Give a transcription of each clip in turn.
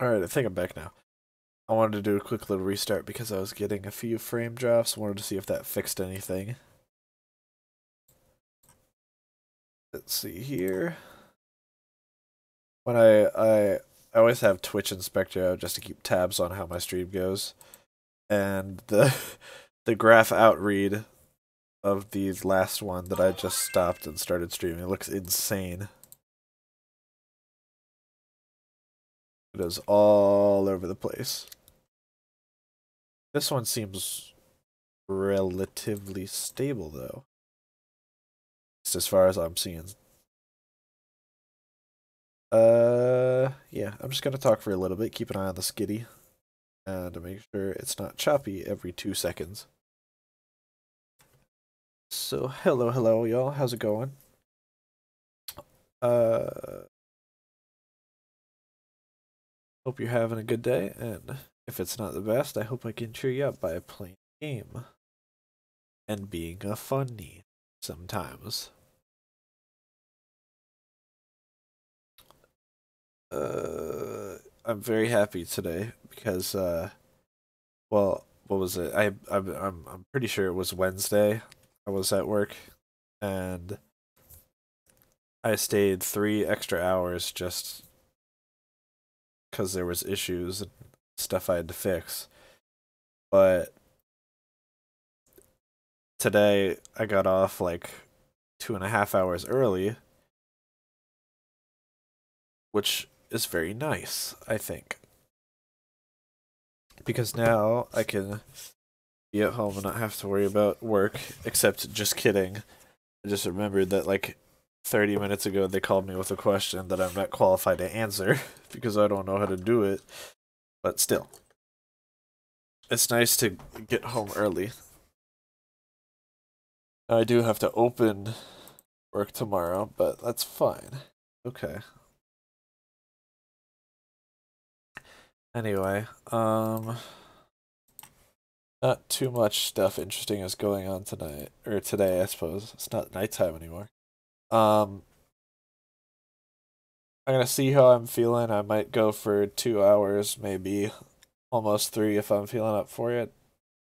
Alright, I think I'm back now. I wanted to do a quick little restart because I was getting a few frame drops. Wanted to see if that fixed anything. Let's see here. When I I I always have Twitch Inspector just to keep tabs on how my stream goes. And the the graph outread of the last one that I just stopped and started streaming looks insane. It is all over the place. This one seems relatively stable, though. Just as far as I'm seeing. Uh, yeah, I'm just gonna talk for a little bit, keep an eye on the skitty, and to make sure it's not choppy every two seconds. So, hello, hello, y'all. How's it going? Uh, Hope you're having a good day, and if it's not the best, I hope I can cheer you up by playing a game and being a funny sometimes. Uh, I'm very happy today because, uh, well, what was it? I I'm I'm I'm pretty sure it was Wednesday. I was at work, and I stayed three extra hours just because there was issues and stuff I had to fix. But today I got off like two and a half hours early, which is very nice, I think. Because now I can be at home and not have to worry about work, except just kidding. I just remembered that like 30 minutes ago they called me with a question that I'm not qualified to answer because I don't know how to do it. But still, it's nice to get home early. I do have to open work tomorrow, but that's fine. Okay. Anyway, um not too much stuff interesting is going on tonight or today, I suppose. It's not nighttime anymore. Um, I'm gonna see how I'm feeling. I might go for two hours, maybe almost three if I'm feeling up for it.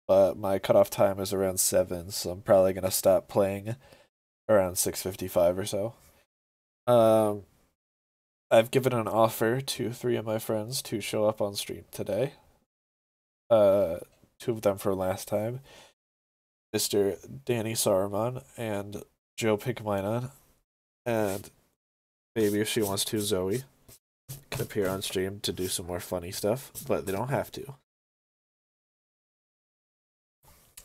But my cutoff time is around seven, so I'm probably gonna stop playing around six fifty-five or so. Um, I've given an offer to three of my friends to show up on stream today. Uh, two of them from last time, Mister Danny Sarumon and Joe PinkMinun and maybe if she wants to, Zoe can appear on stream to do some more funny stuff, but they don't have to.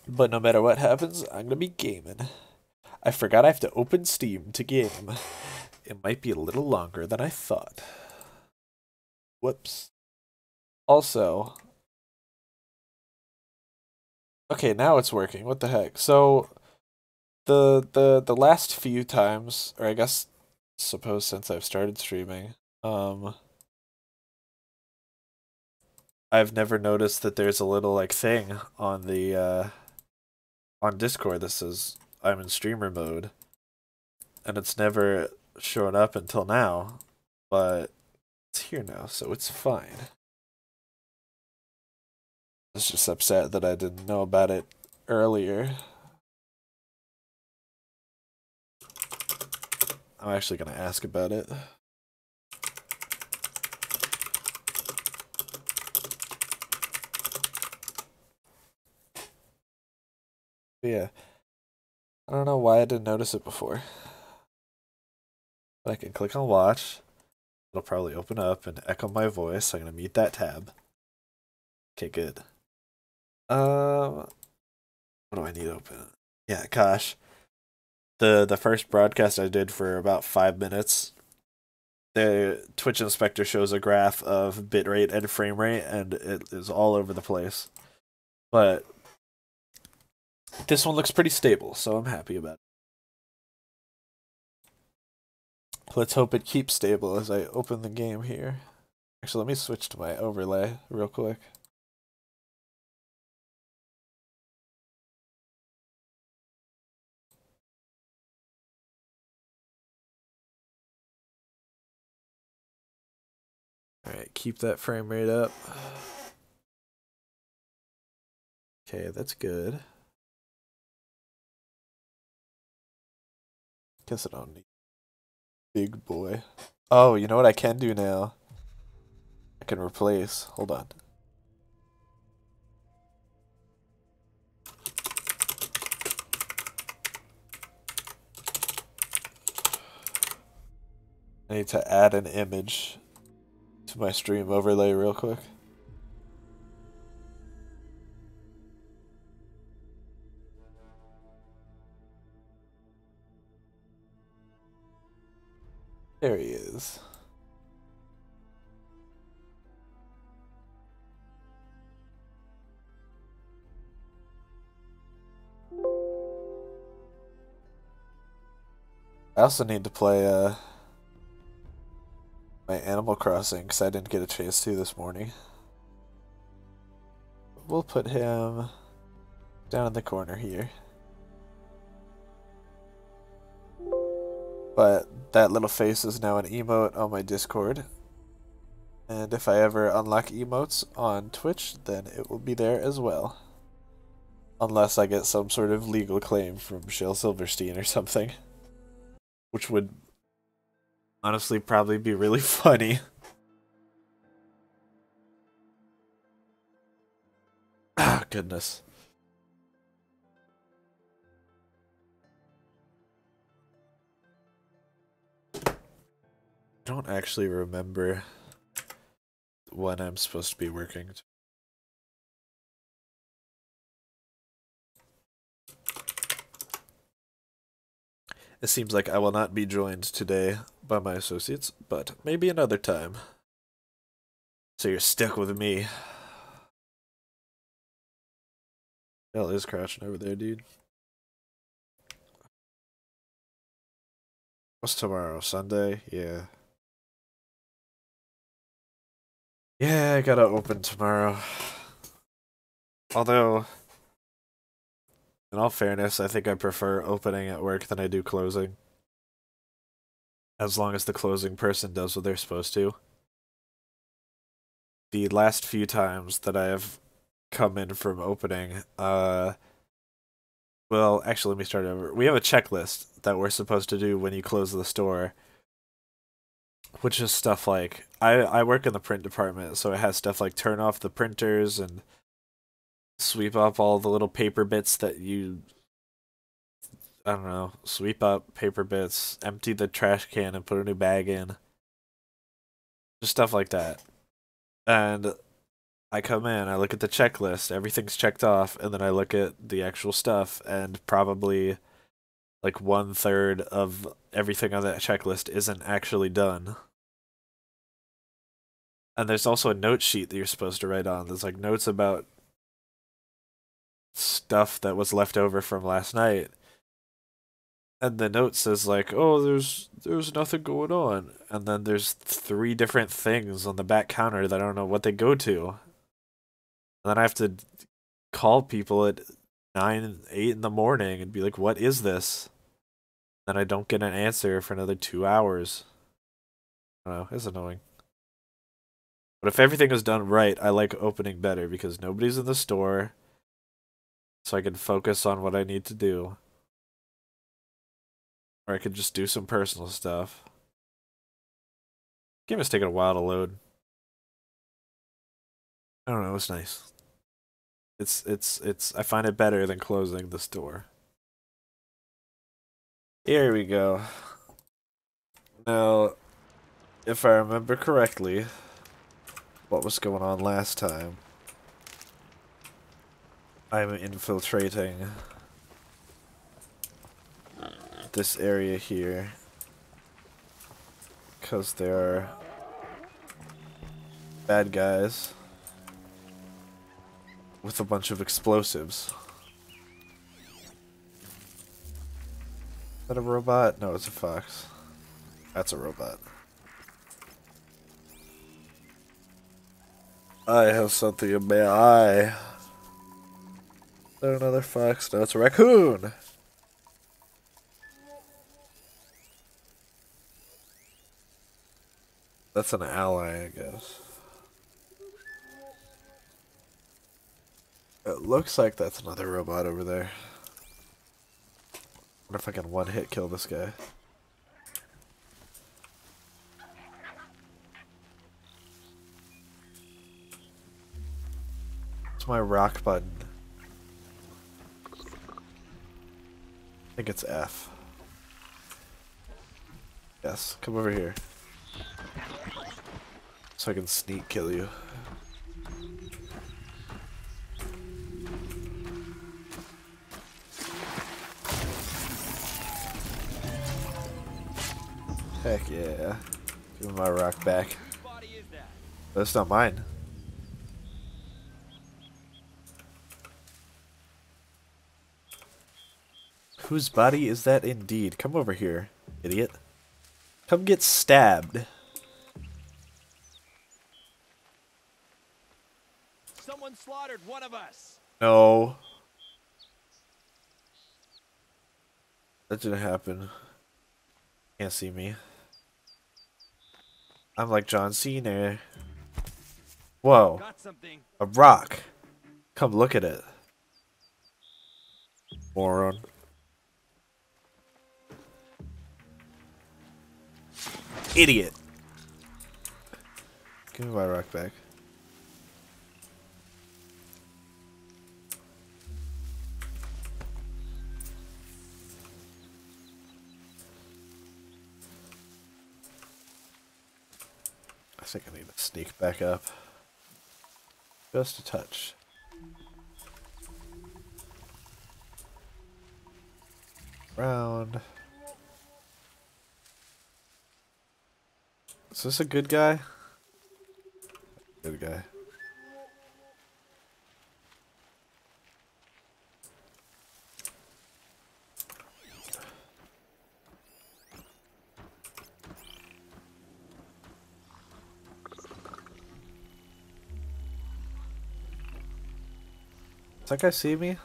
But no matter what happens, I'm gonna be gaming. I forgot I have to open Steam to game. It might be a little longer than I thought. Whoops. Also, okay, now it's working. What the heck? So, the the the last few times, or I guess suppose since I've started streaming, um I've never noticed that there's a little like thing on the uh on Discord that says I'm in streamer mode. And it's never shown up until now, but it's here now, so it's fine. I was just upset that I didn't know about it earlier. I'm actually going to ask about it. But yeah. I don't know why I didn't notice it before. But I can click on watch. It'll probably open up and echo my voice. I'm going to mute that tab. Okay, good. Um, what do I need open? Yeah, gosh the the first broadcast I did for about five minutes, the Twitch inspector shows a graph of bitrate and frame rate, and it is all over the place. But this one looks pretty stable, so I'm happy about it. Let's hope it keeps stable as I open the game here. Actually, let me switch to my overlay real quick. Alright, keep that frame rate up. Okay, that's good. Guess I don't need big boy. Oh, you know what I can do now? I can replace. Hold on. I need to add an image to my stream overlay real quick. There he is. I also need to play uh, my Animal Crossing because I didn't get a chance to this morning. We'll put him down in the corner here. But that little face is now an emote on my Discord. And if I ever unlock emotes on Twitch, then it will be there as well. Unless I get some sort of legal claim from Shel Silverstein or something. Which would honestly probably be really funny. Ah, goodness. I don't actually remember when I'm supposed to be working. It seems like I will not be joined today by my associates, but maybe another time. So you're stuck with me. Hell is crashing over there, dude. What's tomorrow? Sunday? Yeah. Yeah, I gotta open tomorrow. Although, in all fairness, I think I prefer opening at work than I do closing. As long as the closing person does what they're supposed to. The last few times that I have come in from opening, uh, well, actually, let me start over. We have a checklist that we're supposed to do when you close the store which is stuff like I I work in the print department, so it has stuff like turn off the printers and sweep up all the little paper bits that you I don't know, sweep up paper bits, empty the trash can and put a new bag in. Just stuff like that. And I come in, I look at the checklist, everything's checked off, and then I look at the actual stuff, and probably like one third of everything on that checklist isn't actually done. And there's also a note sheet that you're supposed to write on. There's like notes about stuff that was left over from last night. And the note says like, "Oh, there's there's nothing going on." And then there's three different things on the back counter that I don't know what they go to. And then I have to call people at nine, eight in the morning and be like, "What is this?" Then I don't get an answer for another two hours. I don't know. It's annoying. But if everything is done right, I like opening better because nobody's in the store, so I can focus on what I need to do. Or I could just do some personal stuff. Game is taking a while to load. I don't know. It's nice. It's it's it's. I find it better than closing the store. Here we go. Now, if I remember correctly, what was going on last time? I'm infiltrating this area here because there are bad guys with a bunch of explosives. Is that a robot? No, it's a fox. That's a robot. I have something in my eye. There another fox? No, it's a raccoon. That's an ally, I guess. It looks like that's another robot over there. wonder if I can one hit kill this guy. It's my rock button. Think it's F. Yes, come over here. So I can sneak kill you. Heck yeah. Give me my rock back. That's not mine. Whose body is that indeed? Come over here, idiot. Come get stabbed. Someone slaughtered one of us. No. That didn't happen. Can't see me. I'm like John Cena. Whoa. Got something. A rock. Come look at it. Moron. Idiot. Give me my rock back. I think I need to sneak back up. Just a touch. Round. Is this a good guy? Good guy. Does that guy see me?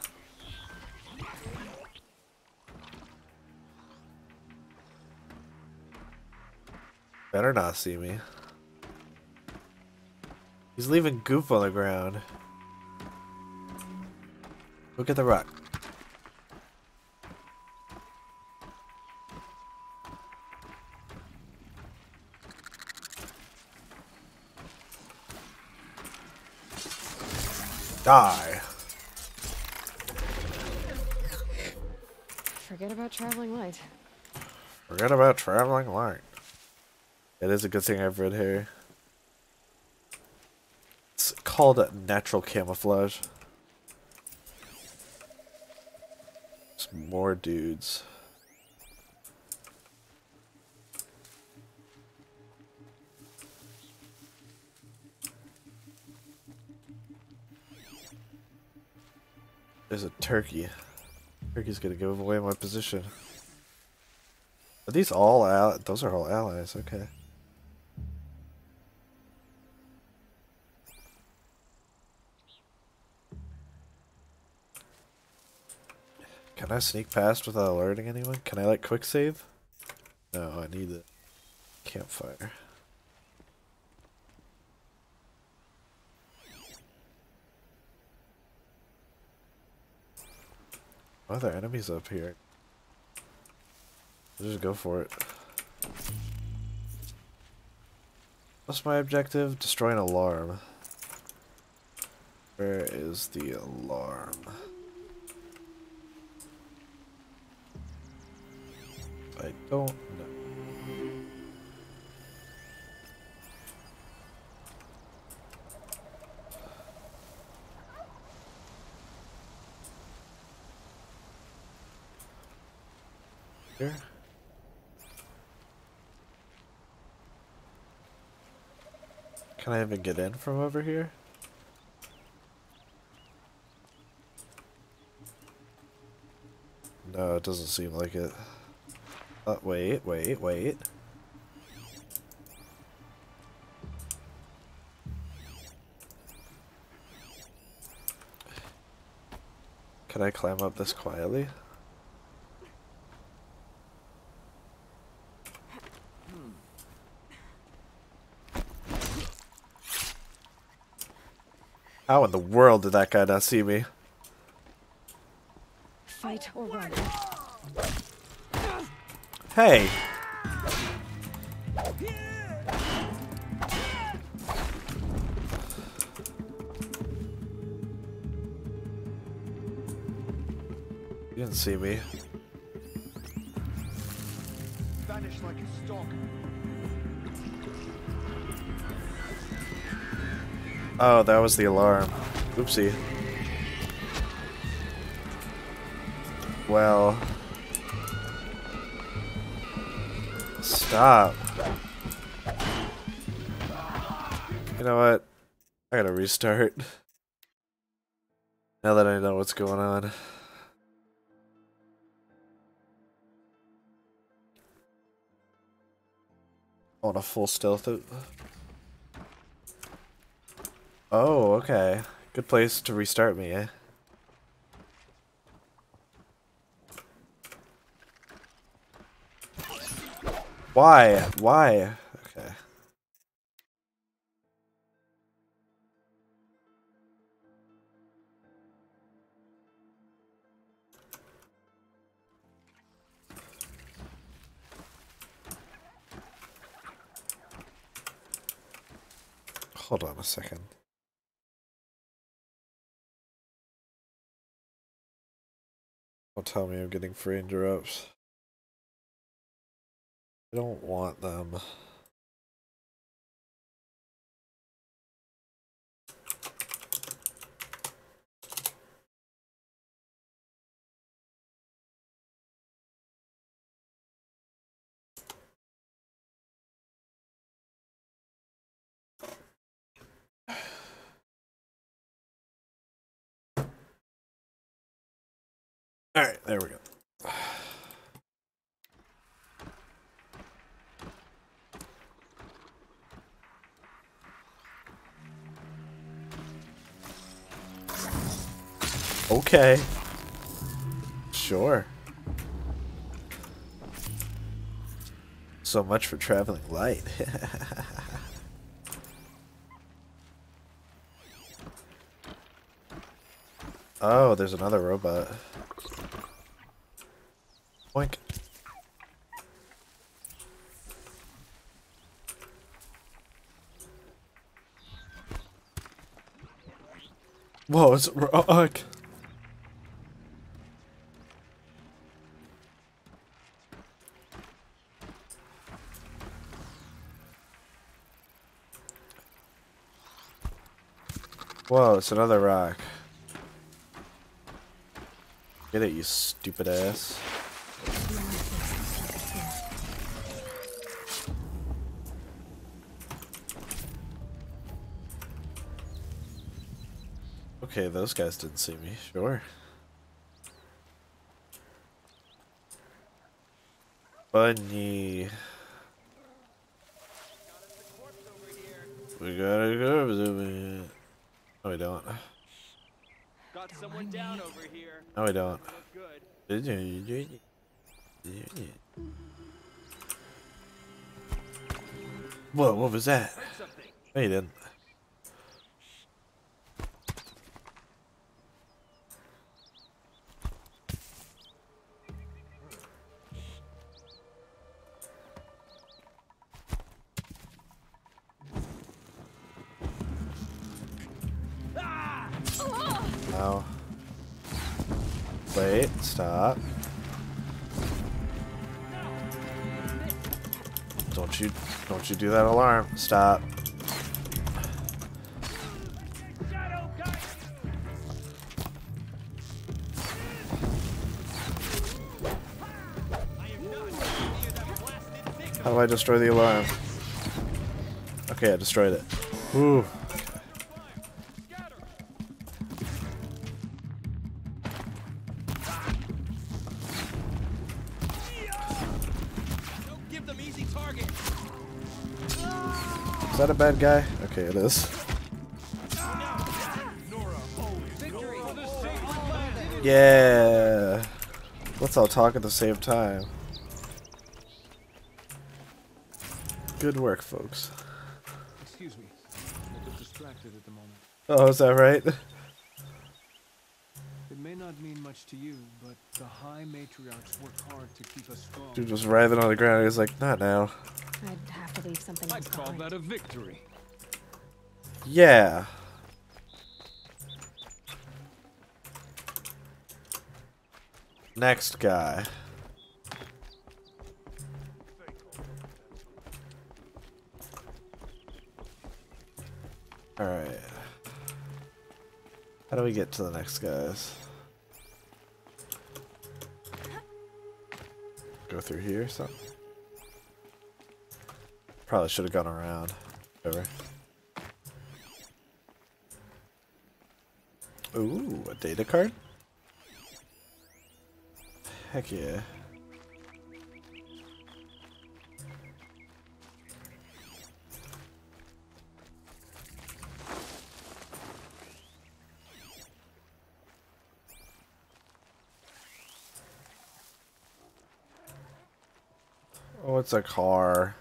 Better not see me. He's leaving goop on the ground. Look at the rock. Die. Forget about traveling light. Forget about traveling light. It is a good thing I've red hair. It's called natural camouflage. Some more dudes. There's a turkey. Turkey's gonna give away my position. Are these all al- Those are all allies, okay. I sneak past without alerting anyone? Can I like quick save? No, I need the campfire. Oh, there enemies up here. Just go for it. What's my objective? Destroy an alarm. Where is the alarm? I don't know. Here. Can I even get in from over here? No, it doesn't seem like it. Uh, wait, wait, wait. Can I climb up this quietly? How in the world did that guy not see me? Fight or run. Hey! You didn't see me. Vanish like a stalk. Oh, that was the alarm. Oopsie. Well. Stop. You know what? I gotta restart. Now that I know what's going on. On a full stealth. Oh, okay. Good place to restart me, eh? Why? Why? Okay. Hold on a second. Don't tell me I'm getting free interrupts. I don't want them. All right, there we go. Okay. Sure. So much for traveling light. oh, there's another robot. Boink. Whoa, it's rock. Whoa, it's another rock. Get it, you stupid ass. Okay, those guys didn't see me. Sure. Bunny. We gotta go. No, we don't. Got someone down over here. No, we don't. Good. Whoa, what was that? No, you didn't. Stop. Don't you don't you do that alarm. Stop. How do I destroy the alarm? Okay, I destroyed it. Ooh. A bad guy? Okay, it is. Yeah. Let's all talk at the same time. Good work, folks. Excuse me. I'm a bit distracted at the moment. Oh, is that right? It may not mean much to you, but the High Matriarchs work hard to keep us strong. Dude was writhing on the ground. He's like, not now. I'd leave something I'd call behind. that a victory. Yeah. Next guy. Alright. How do we get to the next guys? Go through here or something? Probably should have gone around. Whatever. Ooh, a data card? Heck yeah. Oh, it's a car.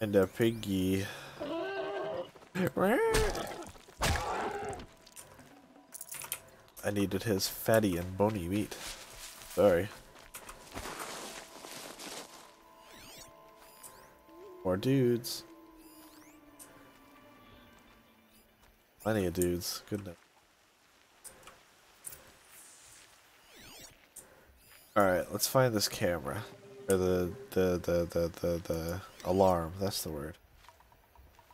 And a piggy. I needed his fatty and bony meat. Sorry. More dudes. Plenty of dudes. Good enough. Alright, let's find this camera. Or the the the the the, the alarm, that's the word.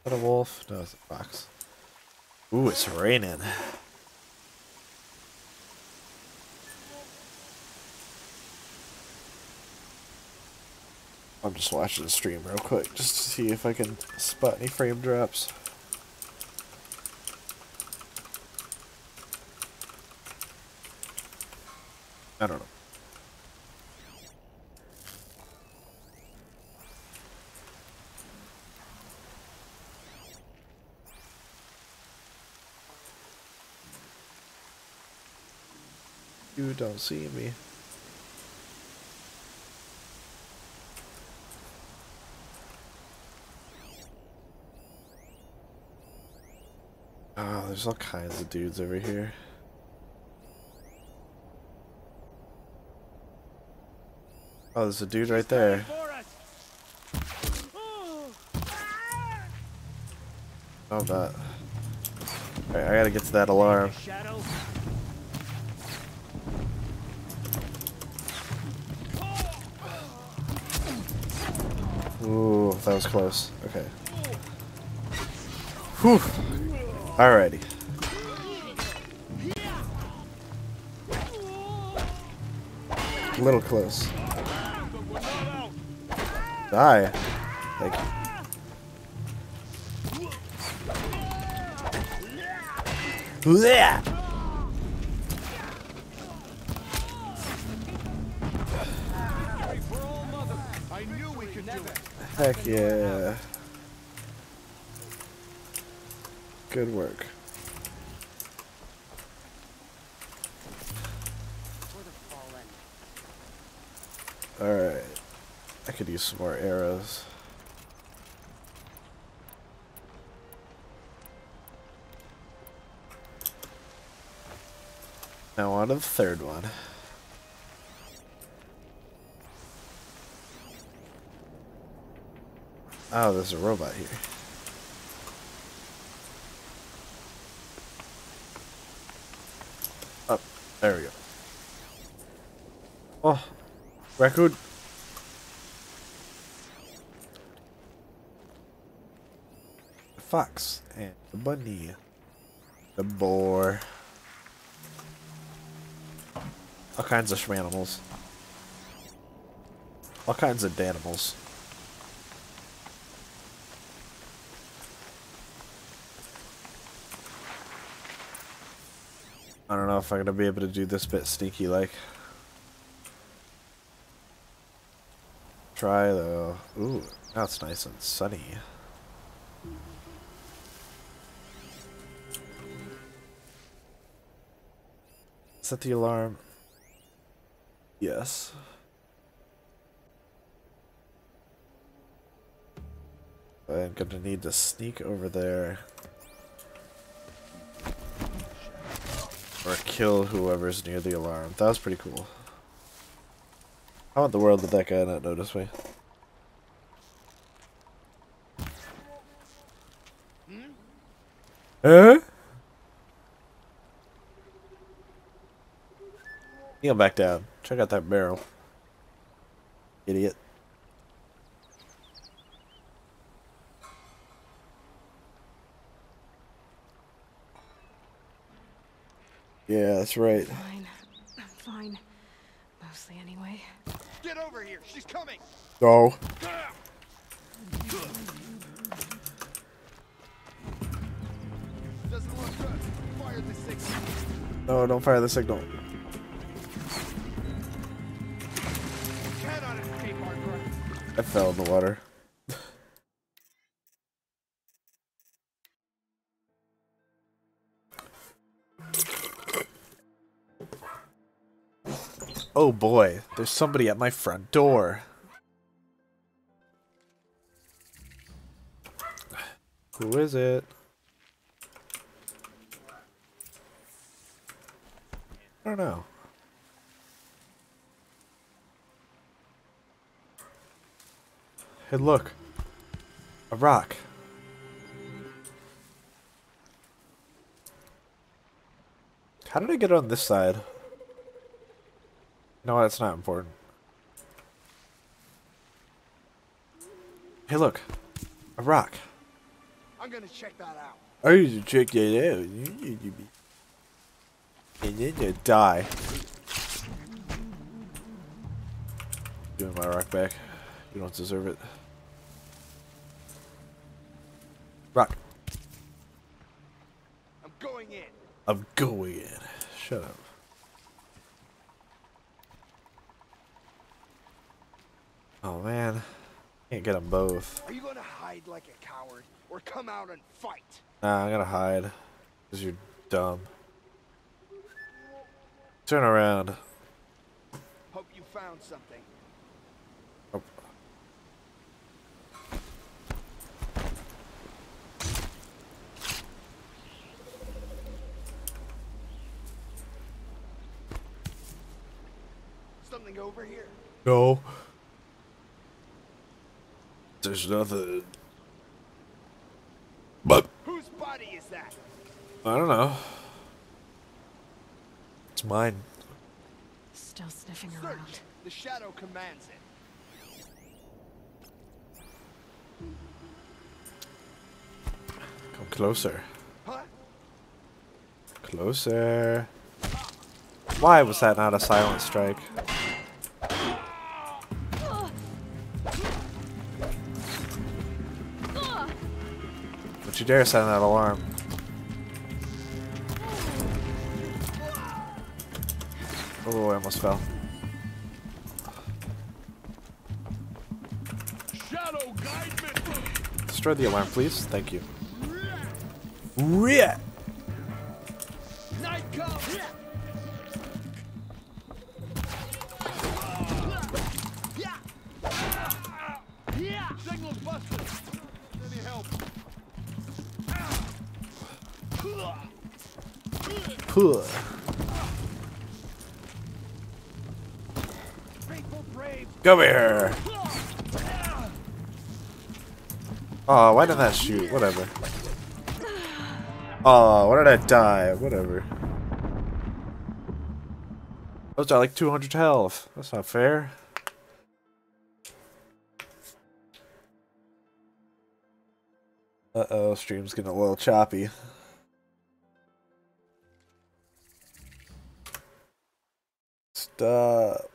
Is that a wolf? No, it's a fox. Ooh, it's raining. I'm just watching the stream real quick just to see if I can spot any frame drops. I don't know. You don't see me. Oh, there's all kinds of dudes over here. Oh, there's a dude right there. Oh, I'm. Alright, I gotta get to that alarm. Ooh, that was close. Okay. Whew. Alrighty. A little close. Die. Thank you. Blech! Heck yeah. Good work. Alright. I could use some more arrows. Now on to the third one. Oh, there's a robot here. Up. There we go. Oh. record. The fox and the bunny. The boar. All kinds of animals. All kinds of animals. I don't know if I'm gonna be able to do this bit sneaky like. Try though. Ooh, that's nice and sunny. Set the alarm. Yes. I'm gonna need to sneak over there. Or kill whoever's near the alarm. That was pretty cool. How in the world did that guy not notice me? Hmm? Huh? Kneel back down. Check out that barrel. Idiot. Yeah, that's right. Fine. I'm fine. Mostly anyway. Get over here. She's coming. Go. Doesn't look good. Fire the signal. No, don't fire the signal. Cannot escape our grasp. I fell in the water. Oh boy, there's somebody at my front door. Who is it? I don't know. Hey, look. A rock. How did I get on this side? No, that's not important. Hey, look. A rock. I'm gonna check that out. Oh, I need to check that out. And then you die. Give me my rock back. You don't deserve it. Rock. I'm going in. I'm going in. Shut up. Oh man. Can't get them both. Are you gonna hide like a coward or come out and fight? Nah, I'm gonna hide. Because you're dumb. Turn around. Hope you found something. Oh. Something over here. No. There's nothing. But Whose body is that? I don't know. It's mine. Still sniffing Search. around. The shadow commands it. Come closer. Huh? Closer. Why was that not a silent strike? Dare sound that alarm. Oh, I almost fell. Shadow guide me. Destroy the alarm, please. Thank you. Yeah. Come here. Oh, why didn't that shoot? Whatever. Oh, why did I die? Whatever. Those are like 200 health. That's not fair. Uh-oh, stream's getting a little choppy. Stop.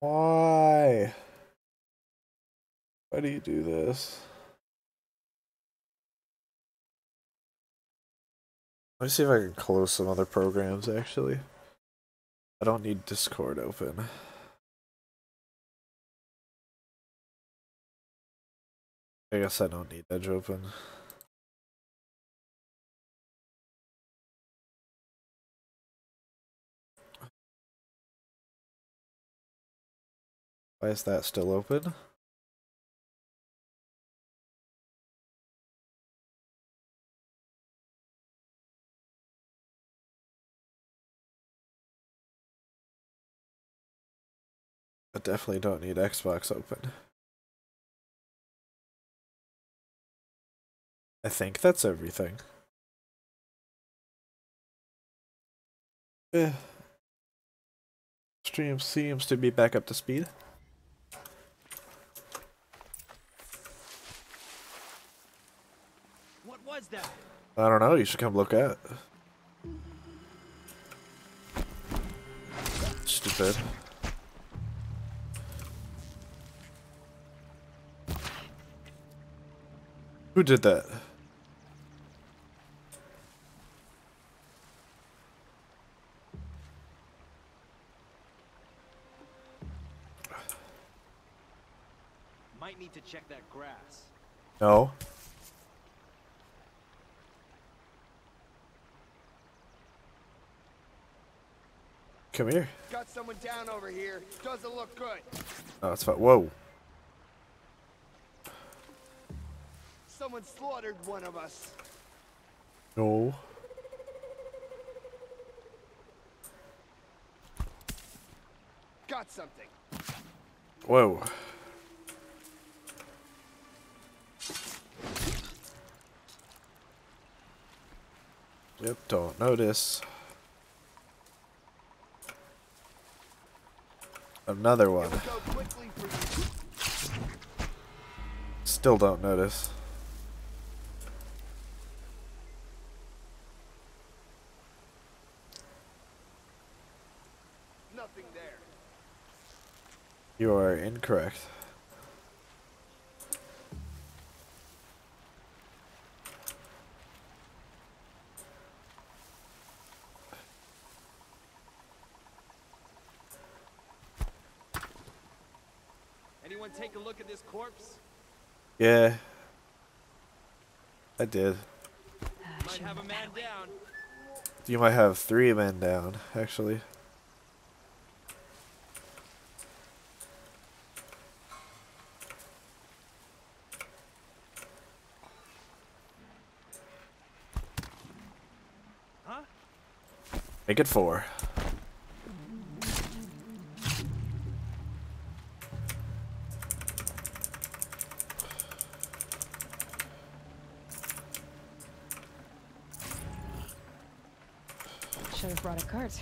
Why? Why do you do this? Let me see if I can close some other programs actually. I don't need Discord open. I guess I don't need Edge open. Why is that still open? I definitely don't need Xbox open. I think that's everything. Eh. Stream seems to be back up to speed. Was that? I don't know, you should come look at. Stupid. Who did that? Might need to check that grass. No. Come here. Got someone down over here. Doesn't look good. Oh, it's fine. Whoa. Someone slaughtered one of us. No. Got something. Whoa. Yep, don't notice. Another one. Still don't notice. Nothing there. You are incorrect. Anyone take a look at this corpse? Yeah. I did. Might have a man down. You might have three men down, actually. Huh? Make it four. Should have brought a cart.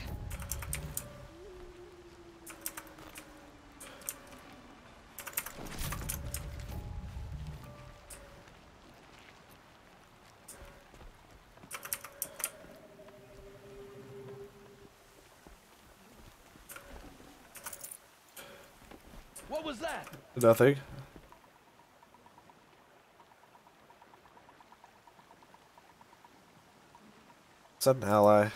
What was that? Nothing. Is that an ally?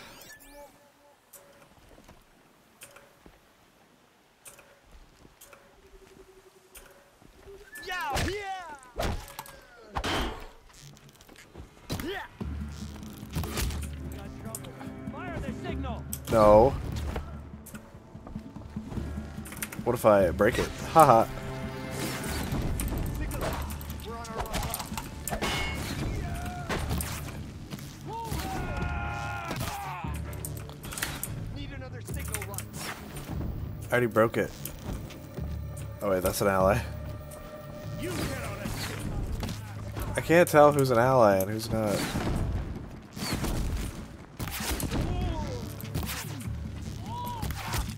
Break it? Haha. I already broke it. Oh wait, that's an ally. I can't tell who's an ally and who's not.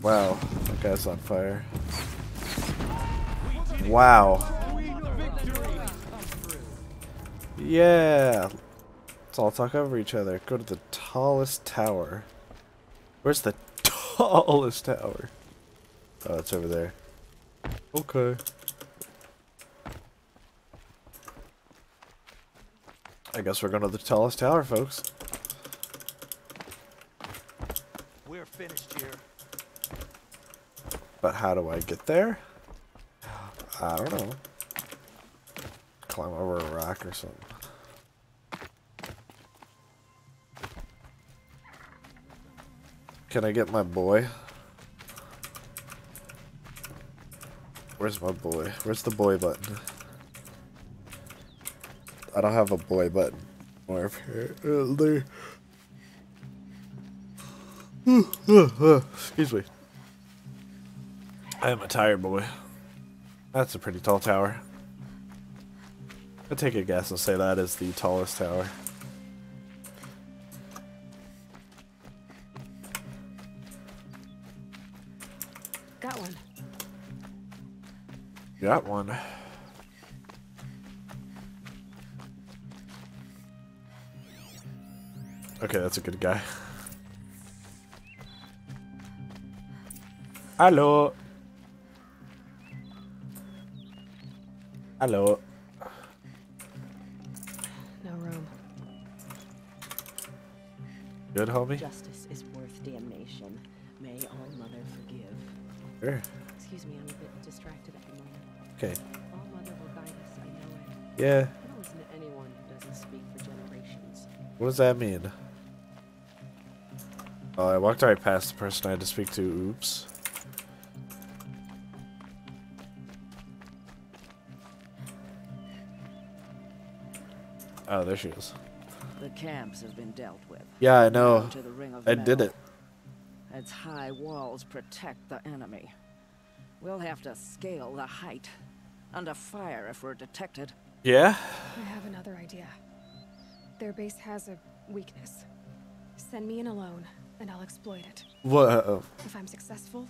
Wow, that guy's on fire. Wow. Yeah. Let's all talk over each other. Go to the tallest tower. Where's the tallest tower? Oh, it's over there. Okay. I guess we're going to the tallest tower, folks. We're finished here. But how do I get there? I don't know. Climb over a rock or something. Can I get my boy? Where's my boy? Where's the boy button? I don't have a boy button. Apparently. Excuse me. I am a tired boy. That's a pretty tall tower. I take a guess and say that is the tallest tower. Got one. Got one. Okay, that's a good guy. Hello. Hello. No room. Good, homie? Justice is worth damnation. May All Mother forgive. Sure. Excuse me, I'm a bit distracted at the moment. Okay. All Mother will guide us, I know it. Yeah. I listen to anyone who doesn't speak for generations. What does that mean? Oh, I walked right past the person I had to speak to. Oops. Oh, there she is. The camps have been dealt with. Yeah, I know. Down to the ring of I did it. Its high walls protect the enemy. We'll have to scale the height. Under fire if we're detected. Yeah? I have another idea. Their base has a weakness. Send me in alone, and I'll exploit it. What? If I'm successful,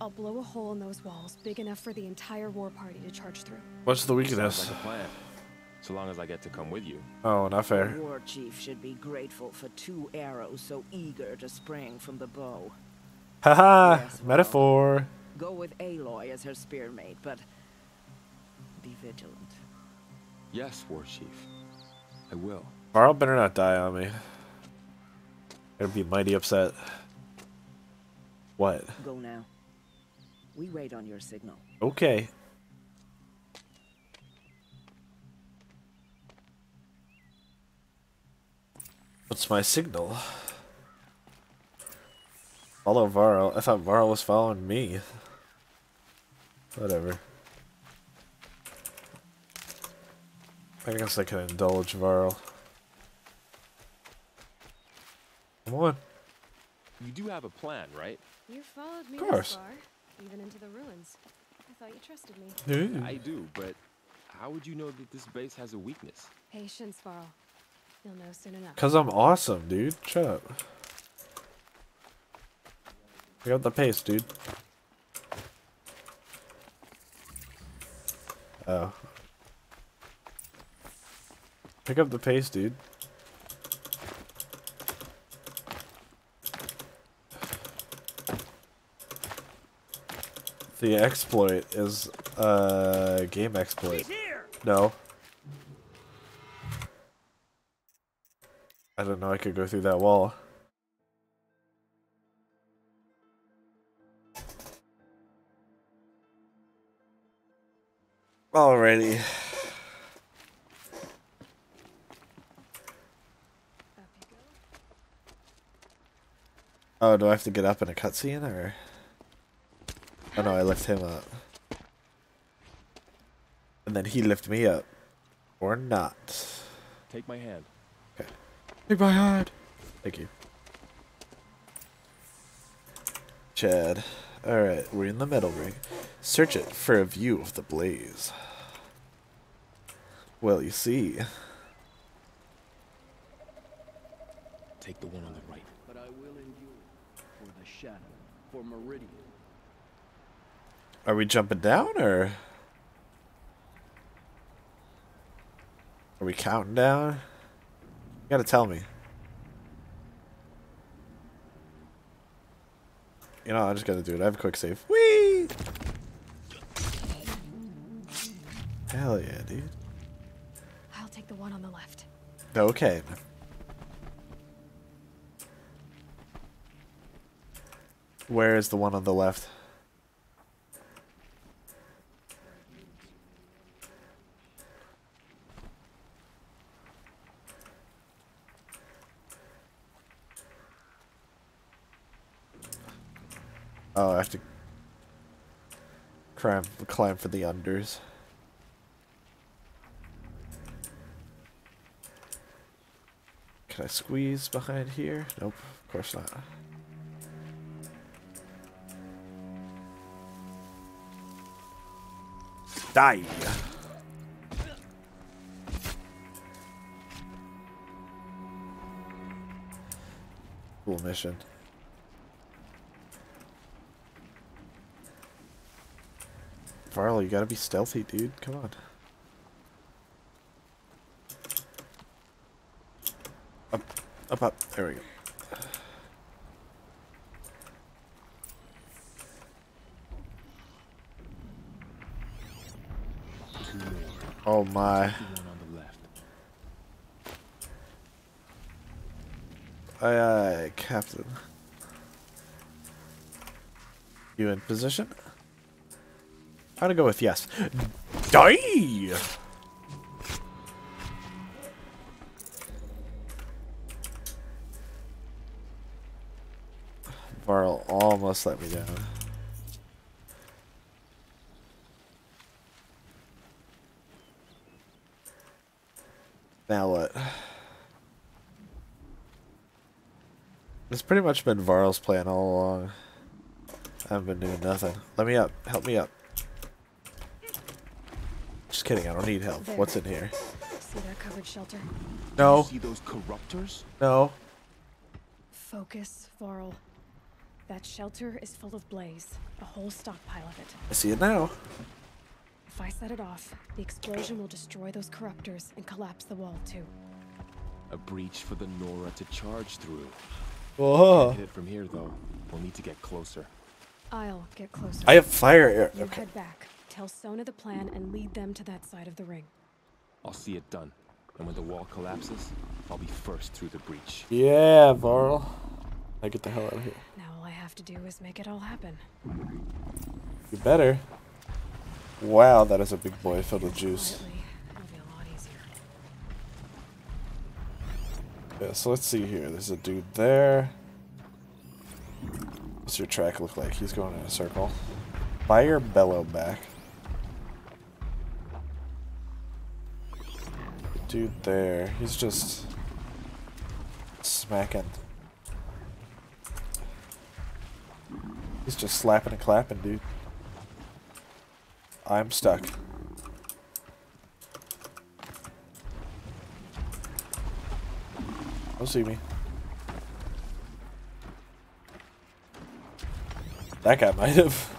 I'll blow a hole in those walls big enough for the entire war party to charge through. What's the Sounds weakness? like a plan. So long as I get to come with you. Oh, not fair. The war chief should be grateful for two arrows so eager to spring from the bow. Haha! Yes, well. Metaphor. Go with Aloy as her spearmate, but be vigilant. Yes, War Chief. I will. Varl better not die on me. I'd be mighty upset. What? Go now. We wait on your signal. Okay. What's my signal? Follow Varl. I thought Varl was following me. Whatever. I guess I can indulge Varl. Come on. You do have a plan, right? You followed me Of course. this far, even into the ruins. I thought you trusted me. Ooh. I do, but how would you know that this base has a weakness? Patience, Varl. You'll know soon enough. Cause I'm awesome, dude. Shut up. Pick up the pace, dude. Oh. Pick up the pace, dude. The exploit is a game exploit. No. I don't know I could go through that wall. Alrighty. Oh, do I have to get up in a cutscene or? Oh no, I lift him up. And then he lift me up. Or not. Take my hand. Take my hand. Thank you. Chad. Alright, we're in the metal ring. Search it for a view of the blaze. Well, you see. Take the one on the right. But I will endure for the shadow, for Meridian. Are we jumping down or? Are we counting down? You gotta tell me. You know, I'm just gonna do it. I have a quick save. Whee! Hell yeah, dude. I'll take the one on the left. Okay. Where is the one on the left? Oh, I have to climb, climb for the unders. Can I squeeze behind here? Nope, of course not. Die! Cool mission. Varl, you gotta be stealthy, dude. Come on. Up, up, up. There we go. Oh my. On the left. Aye, aye, Captain. You in position? I'm gonna go with yes. Die! Varl almost let me down. Now what? It's pretty much been Varl's plan all along. I haven't been doing nothing. Let me up. Help me up. Just kidding. I don't need help. There. What's in here? See their covered shelter? No. See those corruptors? No. Focus, Varl. That shelter is full of blaze. A whole stockpile of it. I see it now. If I set it off, the explosion will destroy those corruptors and collapse the wall too. A breach for the Nora to charge through. Whoa. Hit it from here, though. We'll need to get closer. I'll get closer. I have fire air. You Okay. head back, tell Sona the plan, and lead them to that side of the ring. I'll see it done. And when the wall collapses, I'll be first through the breach. Yeah, Varl. I get the hell out of here. Now all I have to do is make it all happen. You better. Wow, that is a big boy filled with juice. Quietly, it'll be a lot easier. Yeah, so let's see here. There's a dude there. What's your track look like? He's going in a circle. Buy your bellow back. Dude there. He's just smacking. He's just slapping and clapping, dude. I'm stuck. Don't see me. That guy might have.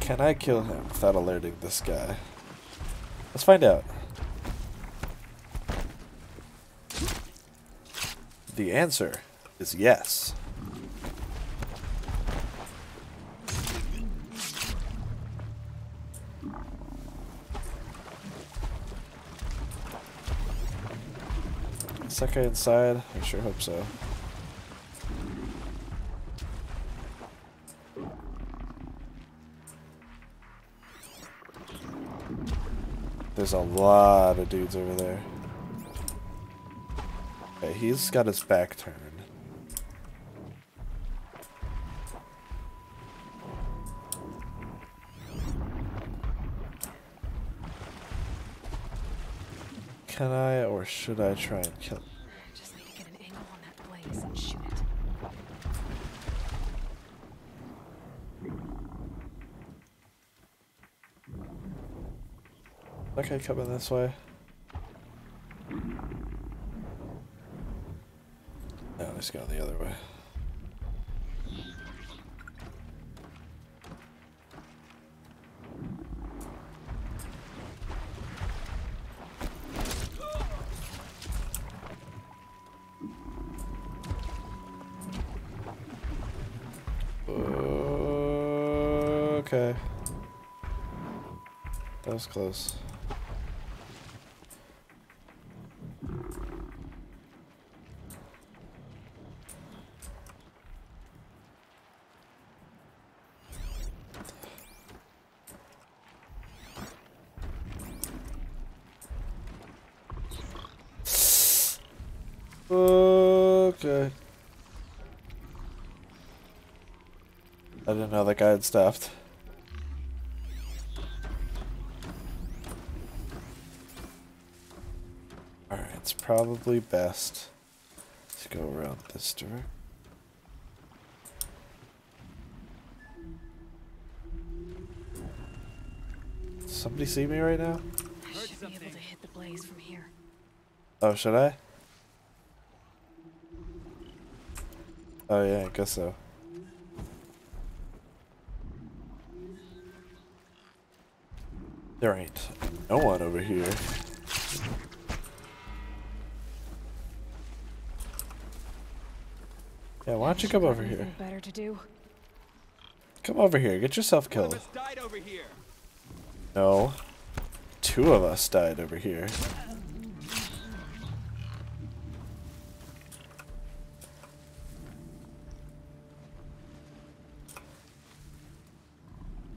Can I kill him without alerting this guy? Let's find out. The answer is yes. Is inside? I sure hope so. There's a lot of dudes over there. Okay, he's got his back turned. Can I or should I try and kill? Just need to get an angle on that blaze and shoot it. Okay, coming this way. No, let's go the other way. Okay. that was close. That guy had stopped. Alright, it's probably best to go around this direction. Somebody see me right now? I should be able to hit the blaze from here. Oh, should I? Oh yeah, I guess so. There ain't no one over here. Yeah, why don't you come over here? Better to do? Come over here, get yourself One of killed. us died over here. No. Two of us died over here.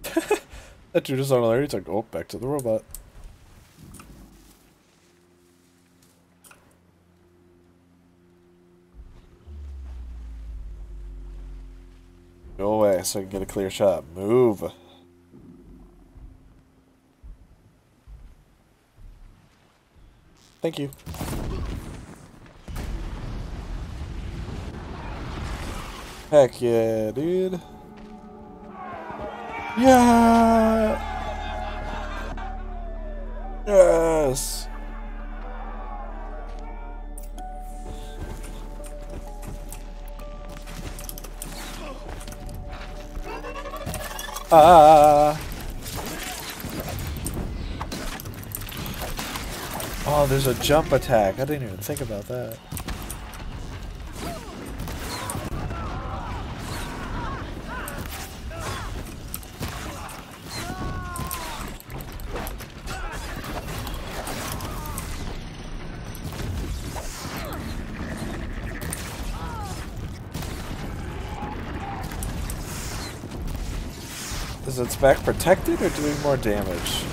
that dude is on alert. He's like, oh, back to the robot. Go away so I can get a clear shot. Move. Thank you. Heck yeah, dude. Yeah. Yes. Ah. Oh, there's a jump attack. I didn't even think about that. Back protected or doing more damage?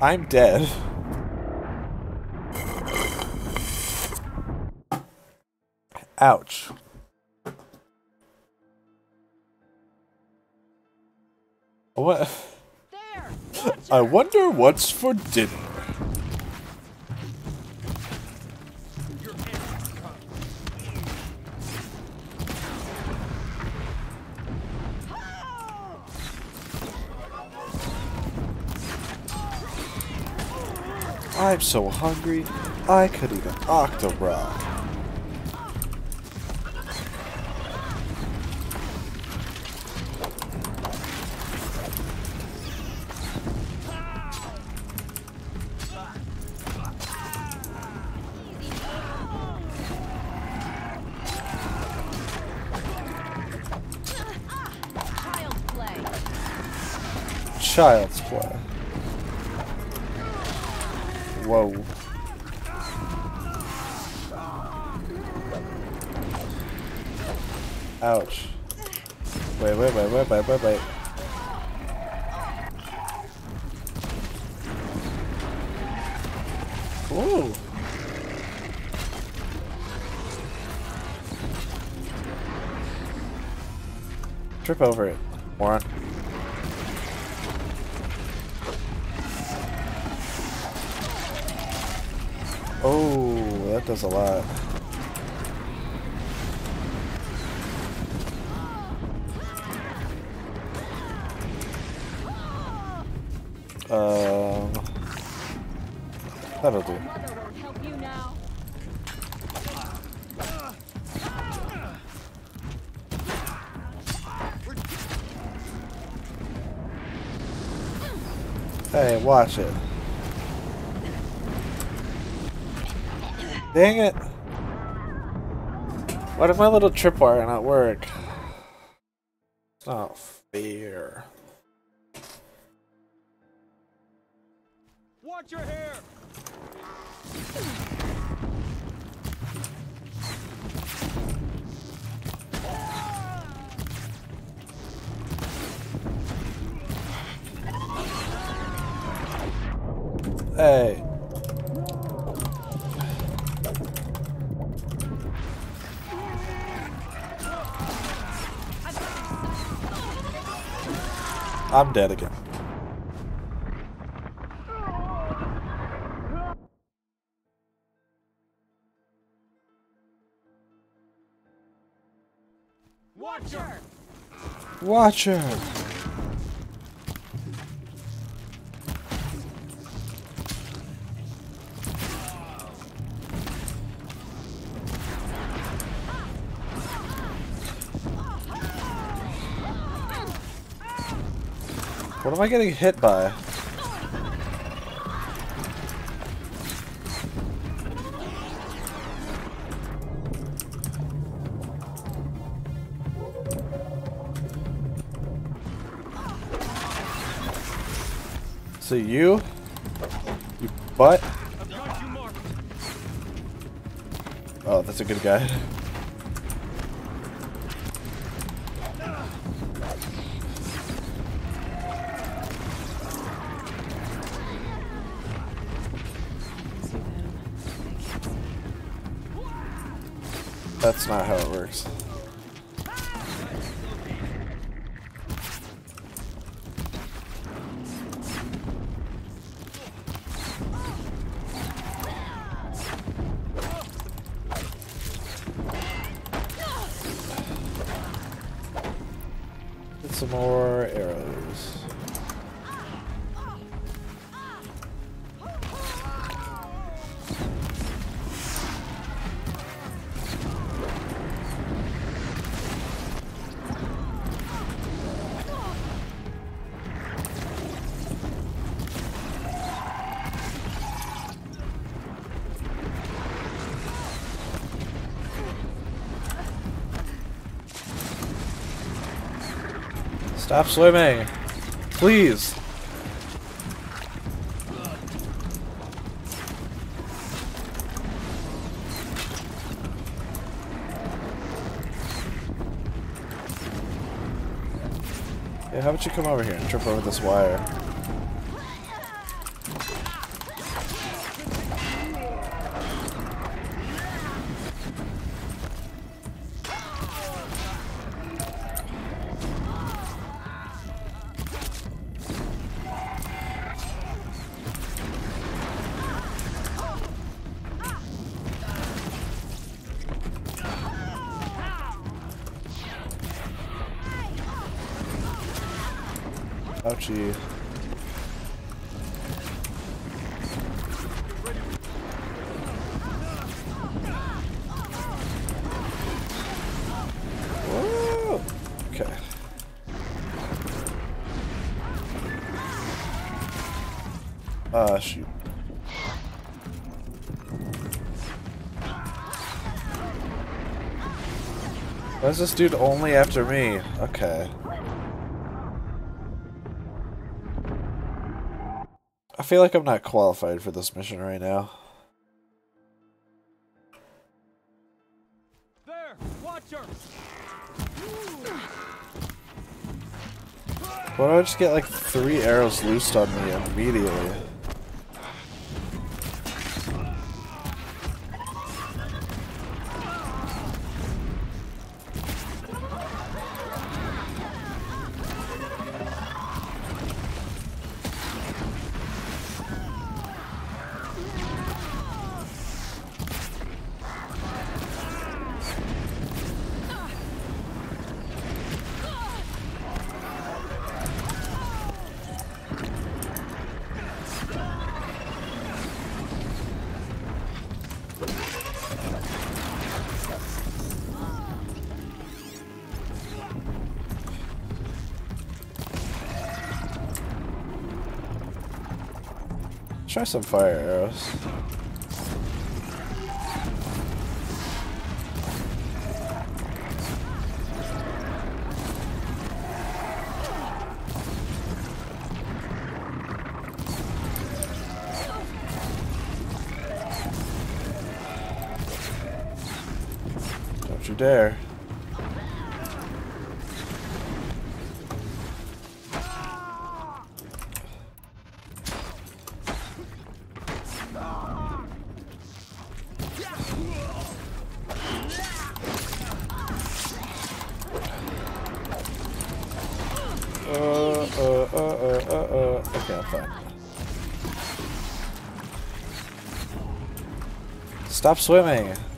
I'm dead. Ouch. What? I wonder what's for dinner. I'm so hungry, I could eat an Octobrock. Child's play. Whoa. Ouch. Wait, wait, wait, wait, wait, wait, wait. Ooh. Trip over it, moron. Does a lot. Um, that'll do. Hey, watch it. Dang it. Why did my little tripwire not work? I'm dead again. Watcher! Watcher! What am I getting hit by? So you? You butt? Oh, that's a good guy. Stop swimming! Please! Yeah, how about you come over here and trip over this wire? Okay. Ah, shoot. Why is this dude only after me? Okay. Feel like I'm not qualified for this mission right now. There! Why don't I just get like three arrows loosed on me immediately? Try some fire arrows. Don't you dare. Stop swimming.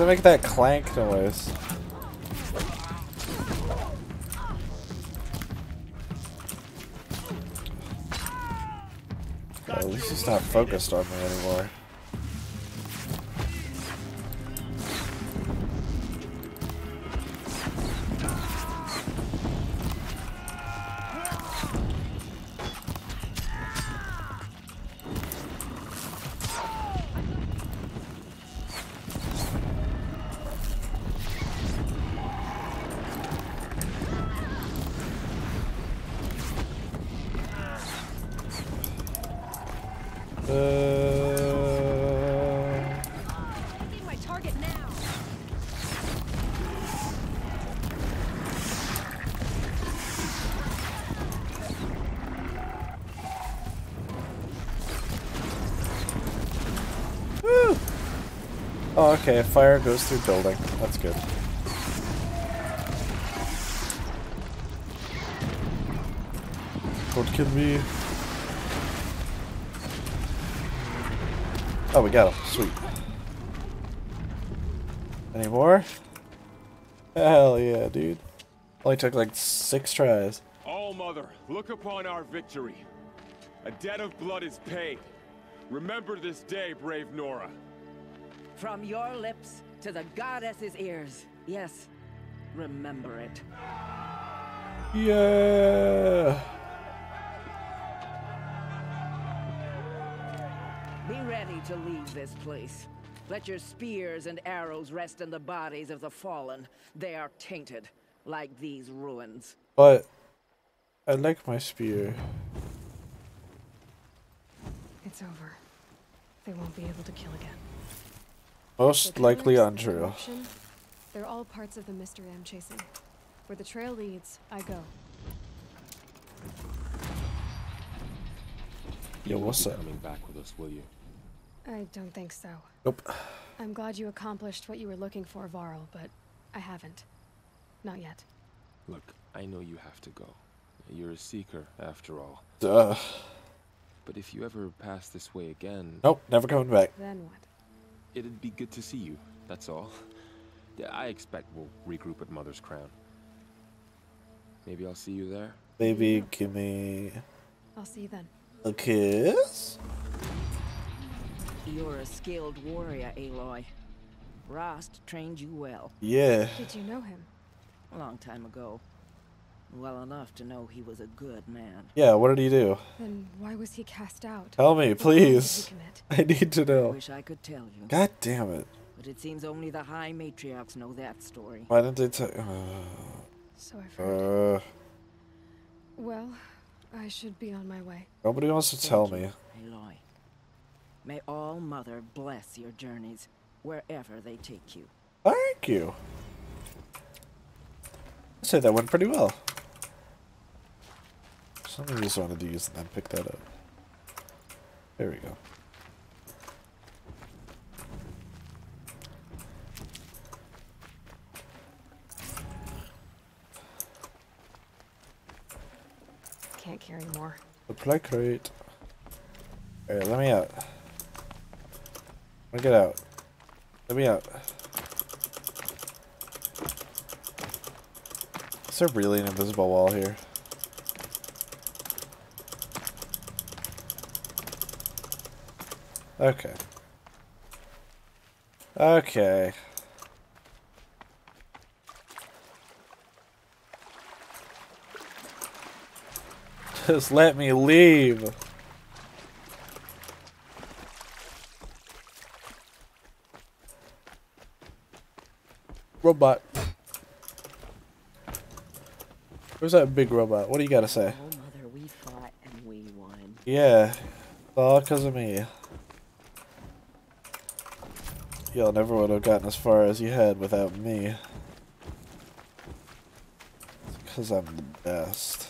Does it make that clank noise? Yeah, at least he's not focused on me anymore. Okay. Fire goes through building. That's good. Don't kill me. Oh, we got him. Sweet. Any more? Hell yeah, dude. Only took like six tries. All Mother, look upon our victory. A debt of blood is paid. Remember this day, brave Nora. From your lips to the goddess's ears. Yes, remember it. Yeah. Be ready to leave this place. Let your spears and arrows rest in the bodies of the fallen. They are tainted, like these ruins. But I like my spear. It's over. They won't be able to kill again. Most The likely killers, the untrue. They're all parts of the mystery I'm chasing. Where the trail leads, I go. Yo, You won't what's up? coming back with us, will you? I don't think so. Nope. I'm glad you accomplished what you were looking for, Varl, but I haven't. Not yet. Look, I know you have to go. You're a seeker, after all. Duh. But if you ever pass this way again, Nope, never coming back. Then what? It'd be good to see you. That's all. I expect we'll regroup at Mother's Crown. Maybe I'll see you there. Maybe give me I'll see you then. a kiss. You're a skilled warrior, Aloy. Rost trained you well. Yeah. Did you know him? A long time ago. Well enough to know he was a good man. Yeah, what did he do? Then why was he cast out? Tell me, What crime did he please. I need to I know. wish I could tell you. God damn it. But it seems only the High Matriarchs know that story. Why didn't they tell? So I've heard. Uh, Well, I should be on my way. nobody wants to Thank tell you, me. Aloy. May All Mother bless your journeys, wherever they take you. Thank you. I'd say that went pretty well. Something just wanted to use and then pick that up. There we go. Can't carry more. Supply crate. Alright, let me out. Let me get out. Let me out. Is there really an invisible wall here? Okay. Okay. Just let me leave. Robot. Where's that big robot? What do you gotta say? Oh, Mother, we fought and we won. Yeah, it's all because of me. Y'all never would have gotten as far as you had without me. Because I'm the best.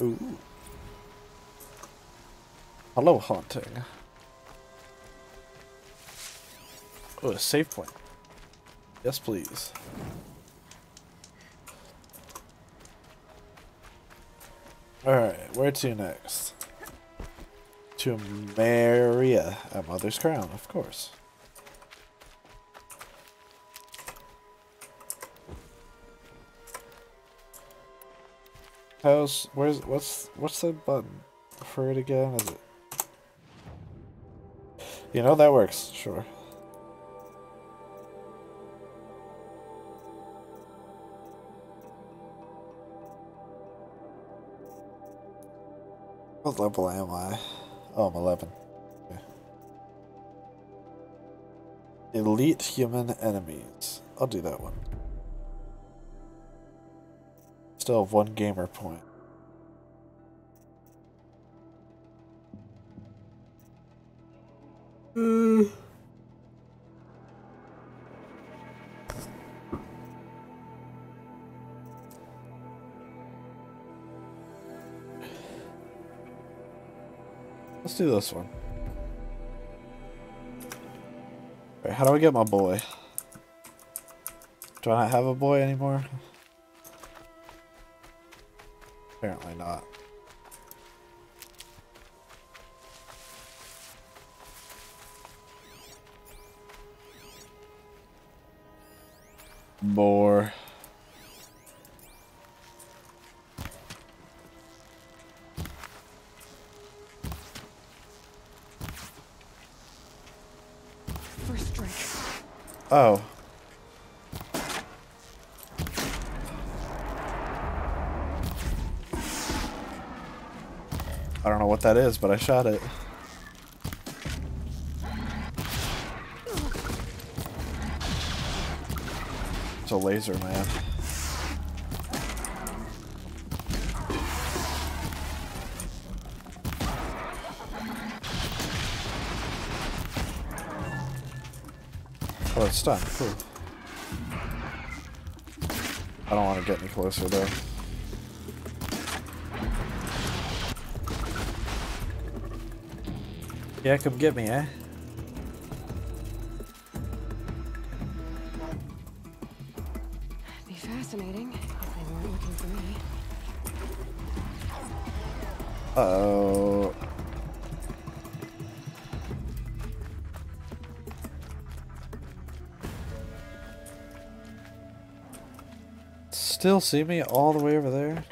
Ooh. Hello, haunting. Oh, a save point. Yes, please. Alright, where to next? To Maria a Mother's Crown, of course. How's where's what's what's the button for it again? Is it You know that works, sure. What level am I? Oh, I'm 11. Okay. Elite human enemies. I'll do that one. Still have one gamer point. Do this one. Wait, how do I get my boy? Do I not have a boy anymore? Apparently not. More. Oh. I don't know what that is, but I shot it. It's a laser, man. It's done. Cool. I don't want to get any closer though. Yeah, come get me, eh? Be fascinating if they weren't looking for me. Uh oh. Still see me all the way over there?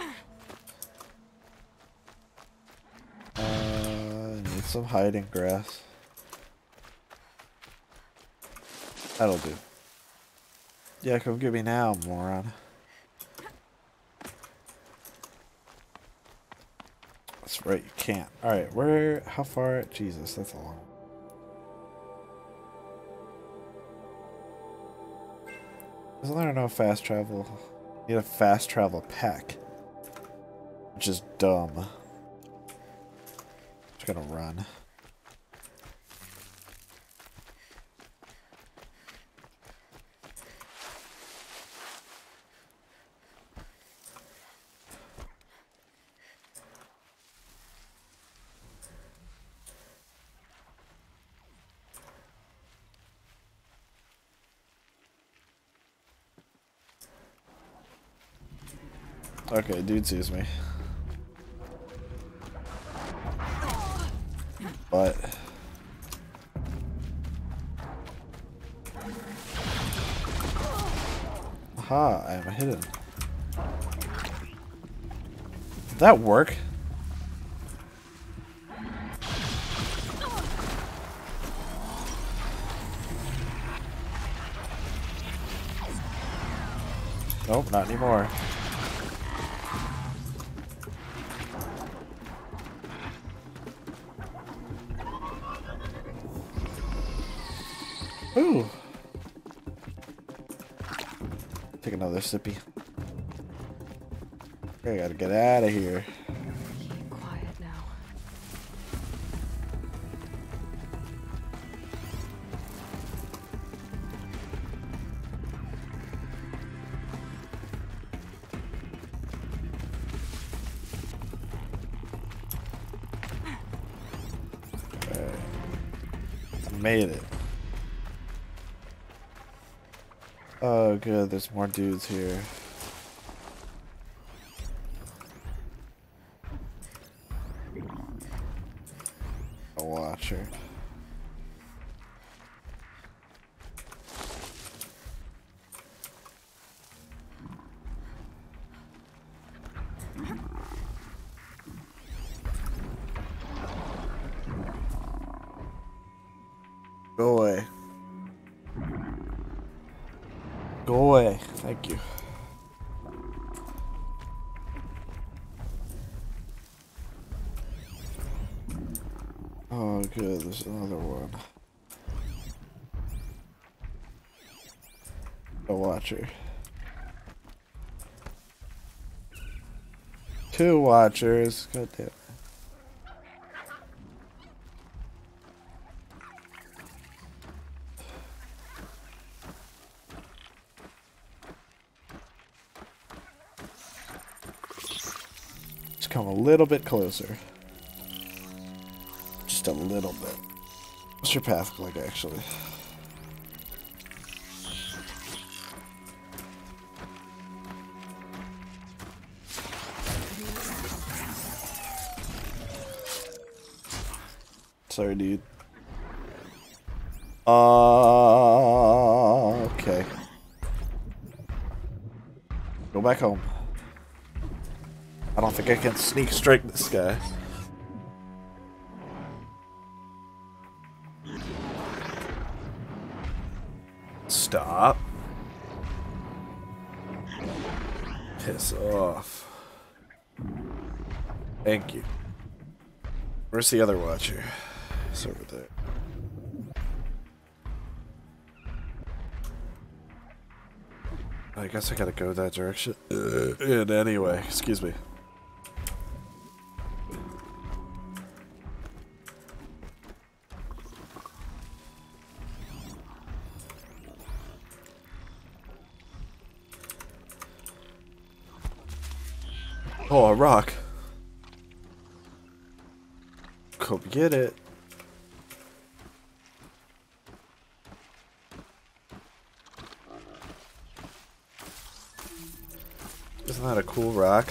Uh, need some hiding grass. That'll do. Yeah, come get me now, moron. That's right, you can't. Alright, where, how far? Jesus, that's a long. Isn't there no fast travel? Need a fast travel pack. Which is dumb. Just gonna run. Okay, dude sees me. But Aha, I am hidden. Did that work? Nope, not anymore. Sippy. I gotta get out of here. There's more dudes here. Watcher. Two watchers. God damn. Just come a little bit closer. Just a little bit. What's your path like, actually? Sorry, dude. Uh, okay. Go back home. I don't think I can sneak strike this guy. Stop. Piss off. Thank you. Where's the other watcher? Over there. I guess I gotta go that direction. And anyway, excuse me. Oh, a rock. Come get it. Isn't that a cool rock?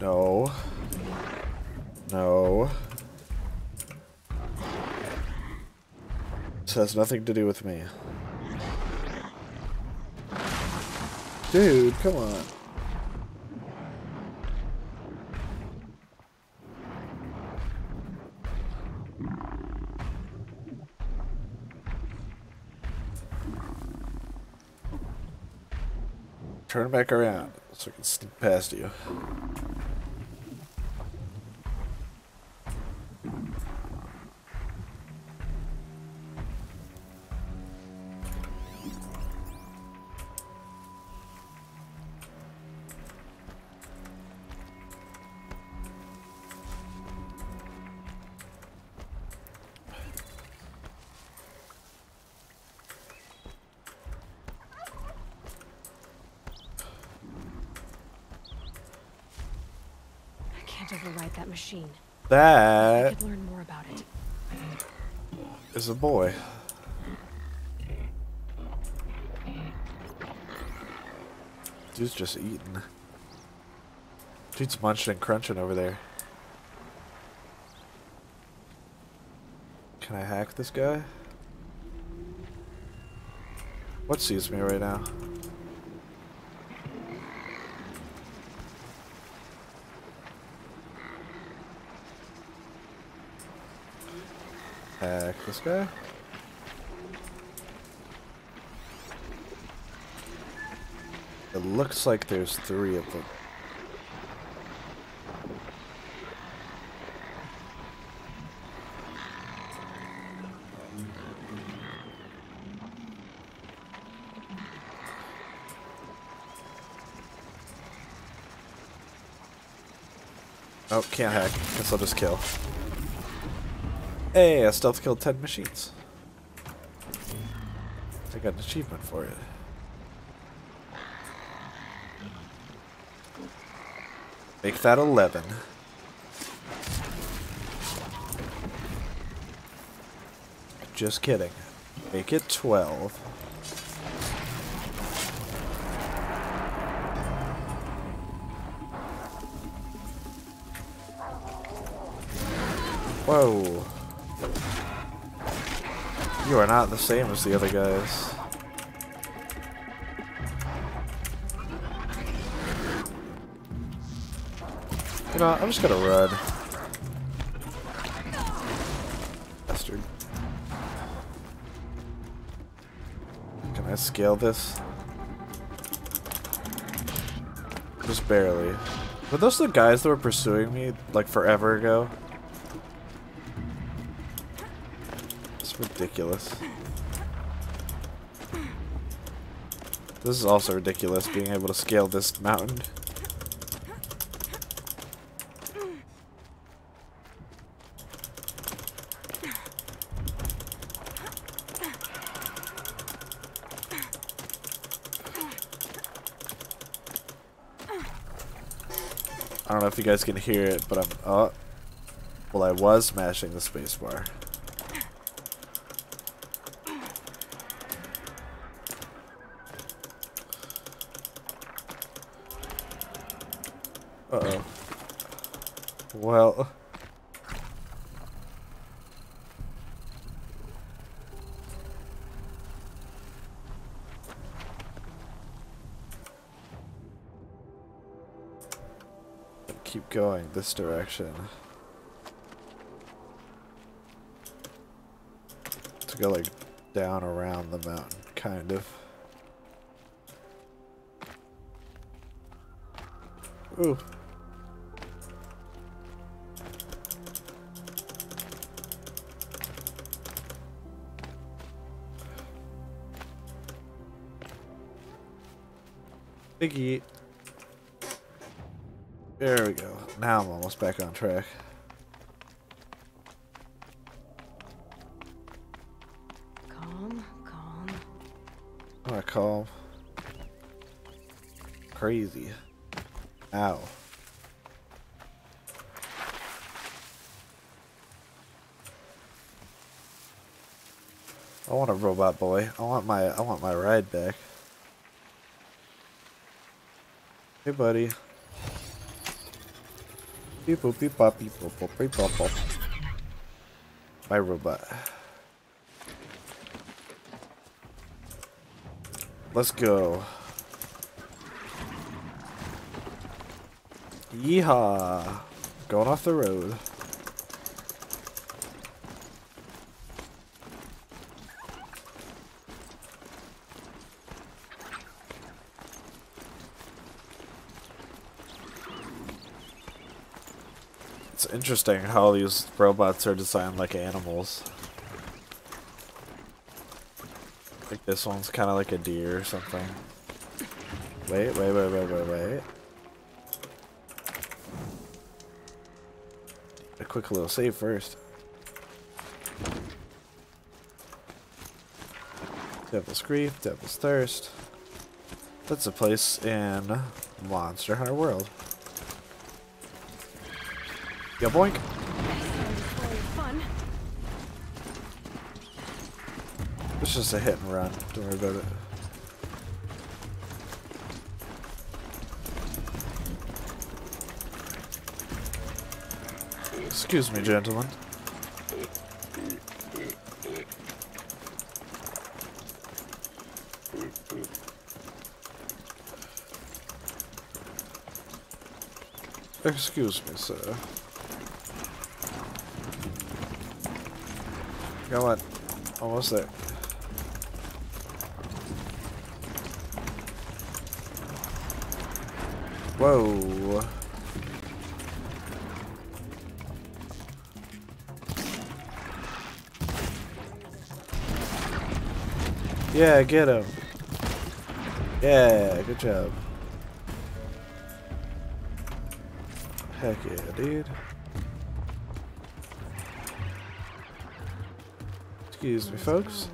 No. No. This has nothing to do with me. Dude, come on. Turn back around so I can sneak past you. That could learn more about it. is a boy. Dude's just eating. Dude's munching and crunching over there. Can I hack this guy? What sees me right now? Hack this guy. It looks like there's three of them. Oh, can't hack. Guess I'll just kill. Hey, I stealth killed 10 machines. I got an achievement for it. Make that 11. Just kidding. Make it 12. Whoa. Not the same as the other guys. You know, I'm just gonna run. Bastard. Can I scale this? Just barely. Were those the guys that were pursuing me, like, forever ago? Ridiculous. This is also ridiculous, being able to scale this mountain. I don't know if you guys can hear it, but I'm oh well I was mashing the spacebar. This direction. To go like down around the mountain, kind of. Ooh. Biggie. There we go. Now I'm almost back on track. Calm, calm. Not calm. Crazy. Ow. I want a robot boy. I want my I want my ride back. Hey buddy. Beep boop beep bop beep boop boop beep bop bop. My robot. Let's go. Yeehaw! Going off the road. Interesting how these robots are designed like animals. Like this one's kind of like a deer or something. Wait, wait, wait, wait, wait, wait. A quick little save first. Devil's Grief, Devil's Thirst. That's a place in Monster Hunter World. Yeah, boink. It's just a hit and run. Don't worry about it. Excuse me, gentlemen. Excuse me, sir. Come on. Almost there. Whoa. Yeah, get him. Yeah, good job. Heck yeah, dude. Excuse me, folks.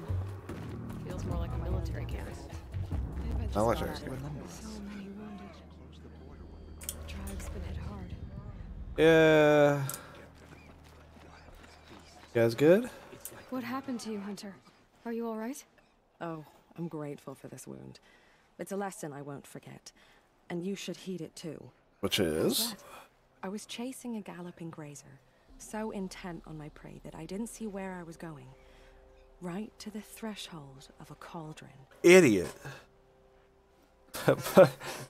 Feels more like a military camp. Military. So many wounded. Tribe's been hit hard. Yeah. You guys good? What happened to you, Hunter? Are you alright? Oh, I'm grateful for this wound. It's a lesson I won't forget. And you should heed it too. Which is? I was chasing a galloping grazer, so intent on my prey that I didn't see where I was going. Right to the threshold of a cauldron. Idiot.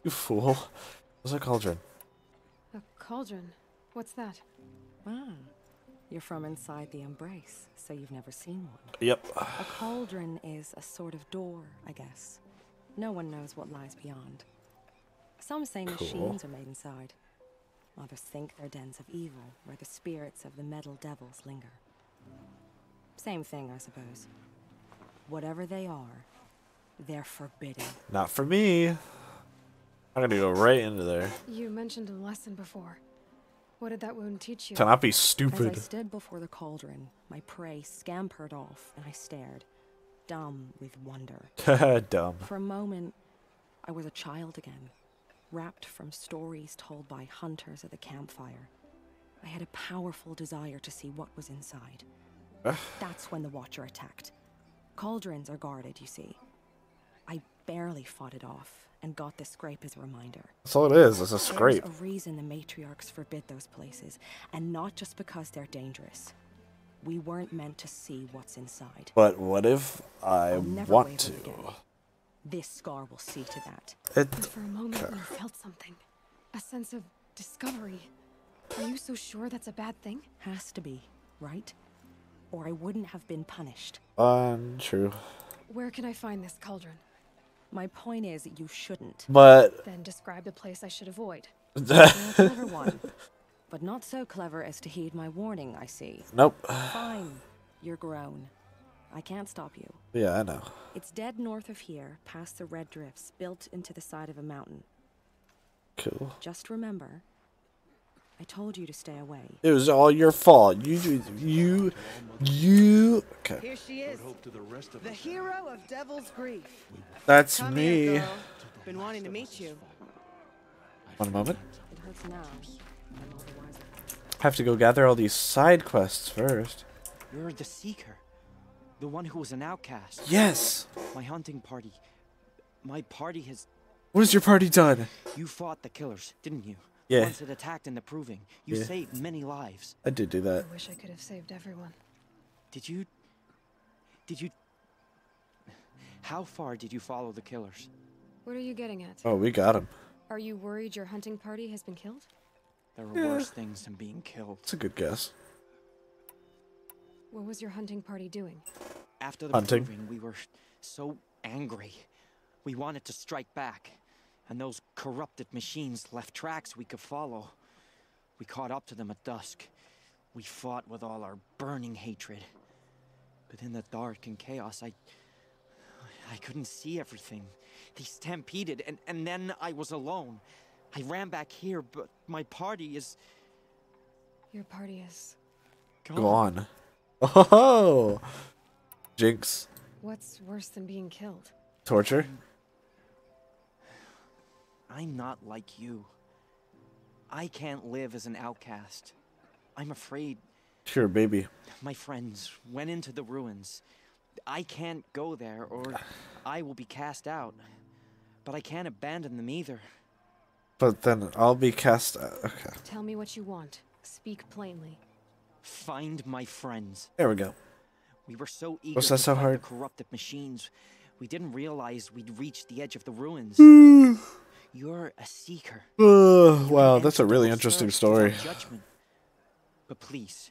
you fool. What's a cauldron? A cauldron. What's that? Ah, you're from inside the embrace, so you've never seen one. Yep. A cauldron is a sort of door, I guess. No one knows what lies beyond. Some say Cool. machines are made inside. Others think they're dens of evil, where the spirits of the metal devils linger. Same thing, I suppose. Whatever they are, they're forbidden. Not for me. I'm gonna go right into there. You mentioned a lesson before. What did that wound teach you? To not be As I stood before the cauldron, my prey scampered off, and I stared, dumb with wonder. Dumb. For a moment, I was a child again, wrapped from stories told by hunters at the campfire. I had a powerful desire to see what was inside. That's when the Watcher attacked. Cauldrons are guarded, you see. I barely fought it off, and got this scrape as a reminder. That's all it is. It's a scrape. There's a reason the matriarchs forbid those places, and not just because they're dangerous. We weren't meant to see what's inside. But what if I want to? This scar will see to that. It, And for a moment, you felt something. A sense of discovery. Are you so sure that's a bad thing? Has to be, right? Or I wouldn't have been punished. Um, true. Where can I find this cauldron? My point is, you shouldn't. But Then describe the place I should avoid. You're clever one. But not so clever as to heed my warning, I see. nope. Fine. You're grown. I can't stop you. Yeah, I know. It's dead north of here, past the red drifts, built into the side of a mountain. Cool. Just remember, I told you to stay away. It was all your fault. You, you, you. Okay, Here she is. The hero of Devil's Grief. that's Come me. here, girl. Been wanting to meet you. One moment. It hurts now. I'm all the wiser. Have to go gather all these side quests first. You're the Seeker. The one who was an outcast. Yes. My hunting party. My party has... What has your party done? You fought the killers, didn't you? Yeah. Once it attacked in the Proving. You Yeah. saved many lives. I did do that. I wish I could have saved everyone. Did you... Did you... How far did you follow the killers? What are you getting at? Oh, we got him. Are you worried your hunting party has been killed? There were worse things than being killed. It's a good guess. What was your hunting party doing? After the Hunting. Proving, we were so angry. We wanted to strike back. And those corrupted machines left tracks we could follow. We caught up to them at dusk. We fought with all our burning hatred. But in the dark and chaos, I. I couldn't see everything. They stampeded, and, and then I was alone. I ran back here, but my party is Your party is. Gone. Oh, Jinx. What's worse than being killed? Torture. I'm not like you. I can't live as an outcast. I'm afraid Sure, baby. my friends went into the ruins. I can't go there or I will be cast out. But I can't abandon them either. But then I'll be cast. out. Okay, Tell me what you want. Speak plainly. Find my friends. there we go. We were so eager Was to that so hard? the corrupted machines. We didn't realize we'd reached the edge of the ruins. You're a seeker. Uh, wow, that's a really interesting story. Judgment. But please,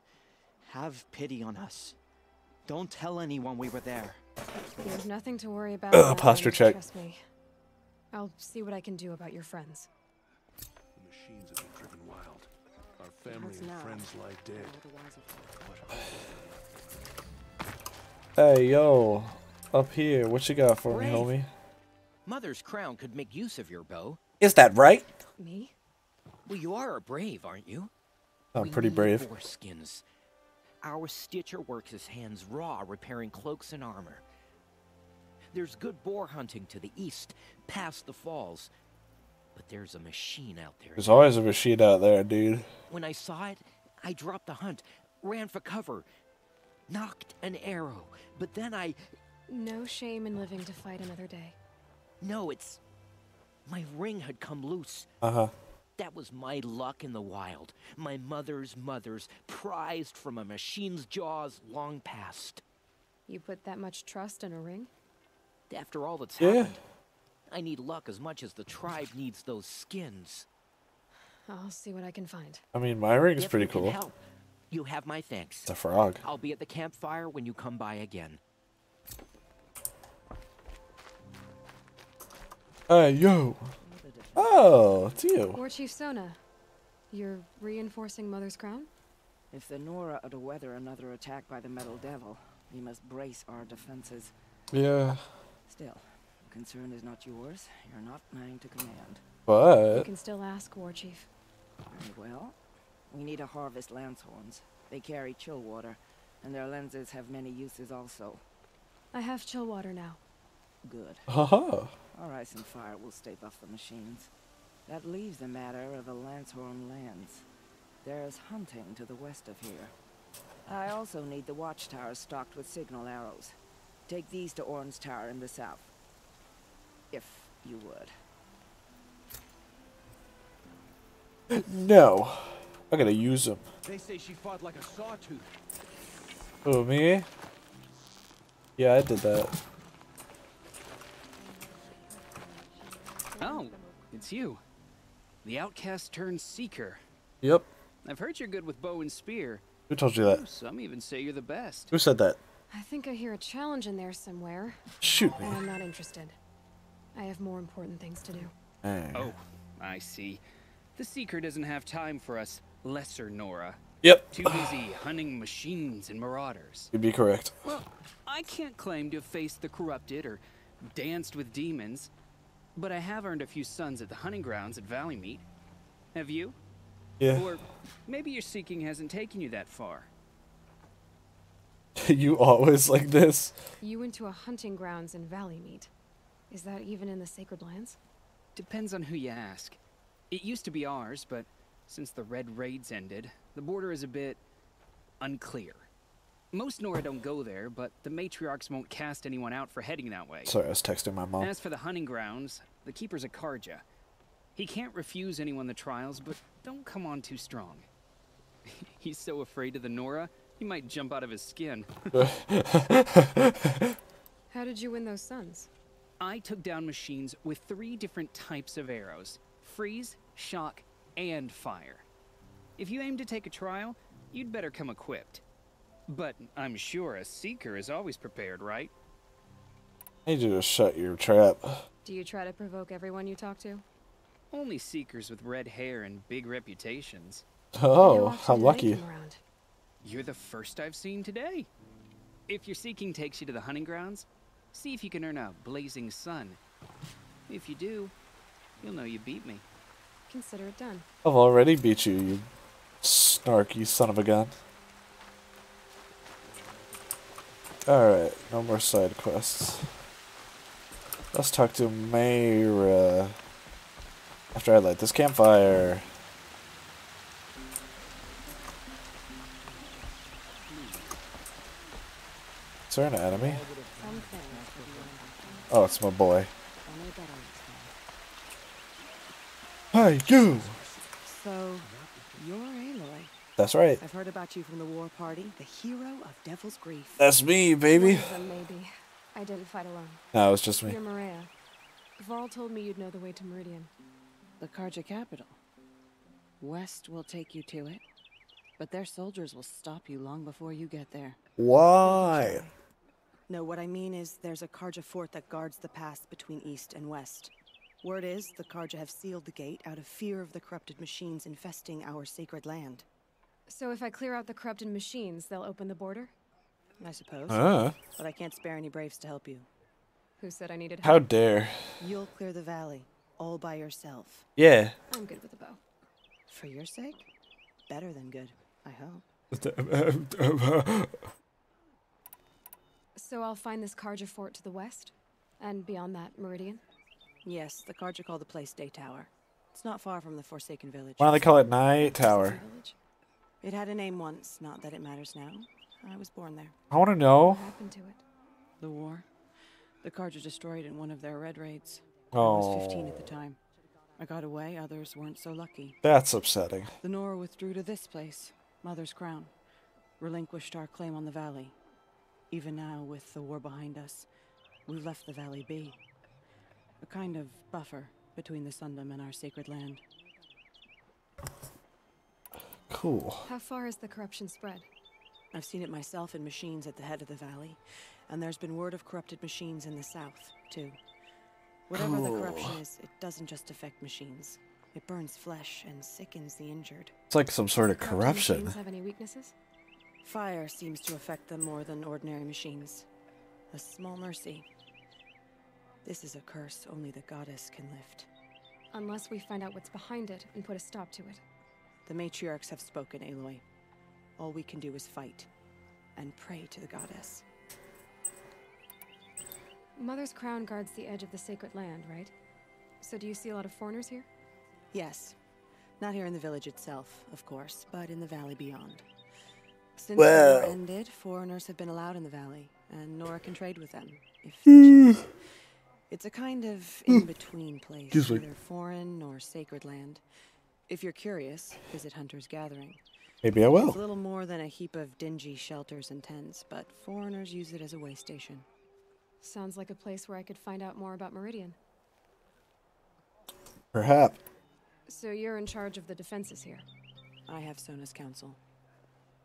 have pity on us. Don't tell anyone we were there. There's nothing to worry about. Uh, posture check. Trust me. I'll see what I can do about your friends. The machines have been driven wild. Our family and friends lie dead. Hey, yo. Up here. What you got for me, homie? Mother's crown could make use of your bow. Is that right? Me? Well, you are a brave, aren't you? I'm We pretty need brave. boar skins. Our stitcher works his hands raw repairing cloaks and armor. There's good boar hunting to the east, past the falls. But there's a machine out there. There's always a machine out there, dude. When I saw it, I dropped the hunt, ran for cover, nocked an arrow, but then I. No shame in living to fight another day. No, it's. My ring had come loose. Uh huh. That was my luck in the wild. My mother's mother's, prized from a machine's jaws long past. You put that much trust in a ring? After all that's Yeah. happened, I need luck as much as the tribe needs those skins. I'll see what I can find. I mean, my ring's If pretty you can cool. help, you have my thanks. It's a frog. I'll be at the campfire when you come by again. Hey, yo. Oh, it's you. War Chief Sona, you're reinforcing Mother's Crown? If the Nora are to weather another attack by the Metal Devil, we must brace our defenses. Yeah. Still, concern is not yours. You're not mine to command. But... You can still ask, War Chief. Very well. We need to harvest lance horns. They carry chill water, and their lenses have many uses also. I have chill water now. Good. Haha. Our ice and fire will stave off the machines. That leaves the matter of the Lancehorn lands. There's hunting to the west of here. I also need the watchtowers stocked with signal arrows. Take these to Orn's Tower in the south. If you would. No. I gotta use them. They say she fought like a sawtooth. Oh, me? Yeah, I did that. Oh, it's you. The outcast turned seeker. Yep. I've heard you're good with bow and spear. Who told you that? Some even say you're the best. Who said that? I think I hear a challenge in there somewhere. Shoot me. I'm not interested. I have more important things to do. Hey. Oh, I see. The seeker doesn't have time for us lesser Nora. Yep. Too busy hunting machines and marauders. You'd be correct. Well, I can't claim to have faced the corrupted or danced with demons, but I have earned a few suns at the hunting grounds at Valleymeet. Have you? Yeah. Or maybe your seeking hasn't taken you that far. you always like this? You went to a hunting grounds in Valleymeet. Is that even in the Sacred Lands? Depends on who you ask. It used to be ours, but since the Red Raids ended, the border is a bit unclear. Most Nora don't go there, but the matriarchs won't cast anyone out for heading that way. Sorry, I was texting my mom. As for the hunting grounds, the keeper's a Carja. He can't refuse anyone the trials, but don't come on too strong. He's so afraid of the Nora, he might jump out of his skin. How did you win those suns? I took down machines with three different types of arrows freeze, shock, and fire. If you aim to take a trial, you'd better come equipped. But I'm sure a seeker is always prepared, right? I need you to shut your trap. Do you try to provoke everyone you talk to? Only seekers with red hair and big reputations. Oh, often how lucky. You're the first I've seen today. If your seeking takes you to the hunting grounds, see if you can earn a blazing sun. If you do, you'll know you beat me. Consider it done. I've already beat you, you snarky son of a gun. Alright, no more side quests. Let's talk to Mayra. After I light this campfire. Is there an enemy? Oh, it's my boy. Hi, you! So, you're Aloy. That's right. I've heard about you from the war party, the hero of Devil's Grief. That's me, baby. Maybe. I didn't fight alone. No, it was just me. You're Maria. Varl told me you'd know the way to Meridian. The Carja capital. West will take you to it. But their soldiers will stop you long before you get there. Why? No, what I mean is there's a Carja fort that guards the pass between east and west. Word is the Carja have sealed the gate out of fear of the corrupted machines infesting our sacred land. So if I clear out the corrupted machines, they'll open the border? I suppose. Ah. But I can't spare any braves to help you. Who said I needed help? How dare. You'll clear the valley, all by yourself. Yeah. I'm good with a bow. For your sake? Better than good, I hope. So I'll find this Carja fort to the west? And beyond that, Meridian? Yes, the Carja call the place Day Tower. It's not far from the Forsaken Village. Why do they call it Night Tower? It had a name once, not that it matters now. I was born there. I want to know. What happened to it? The war. The Carja destroyed in one of their red raids. Oh. I was 15 at the time. I got away, others weren't so lucky. That's upsetting. The Nora withdrew to this place, Mother's Crown. Relinquished our claim on the valley. Even now, with the war behind us, we've left the valley be. A kind of buffer between the Sundom and our sacred land. Cool. How far has the corruption spread? I've seen it myself in machines at the head of the valley, and there's been word of corrupted machines in the south, too. Whatever the corruption is, it doesn't just affect machines. It burns flesh and sickens the injured. It's like some sort of Corrupted corruption. machines have any weaknesses? Fire seems to affect them more than ordinary machines. A small mercy. This is a curse only the goddess can lift. Unless we find out what's behind it and put a stop to it. The matriarchs have spoken, Aloy. All we can do is fight and pray to the goddess. Mother's crown guards the edge of the sacred land, right? So do you see a lot of foreigners here? Yes. Not here in the village itself, of course, but in the valley beyond. Since Well. the war ended, foreigners have been allowed in the valley, and Nora can trade with them, if they. Hmm. It's a kind of hmm. in-between place, Excuse neither foreign nor sacred land. If you're curious, visit Hunter's Gathering. Maybe I will. It's little more than a heap of dingy shelters and tents, but foreigners use it as a way station. Sounds like a place where I could find out more about Meridian. Perhaps. So you're in charge of the defenses here. I have Sona's counsel,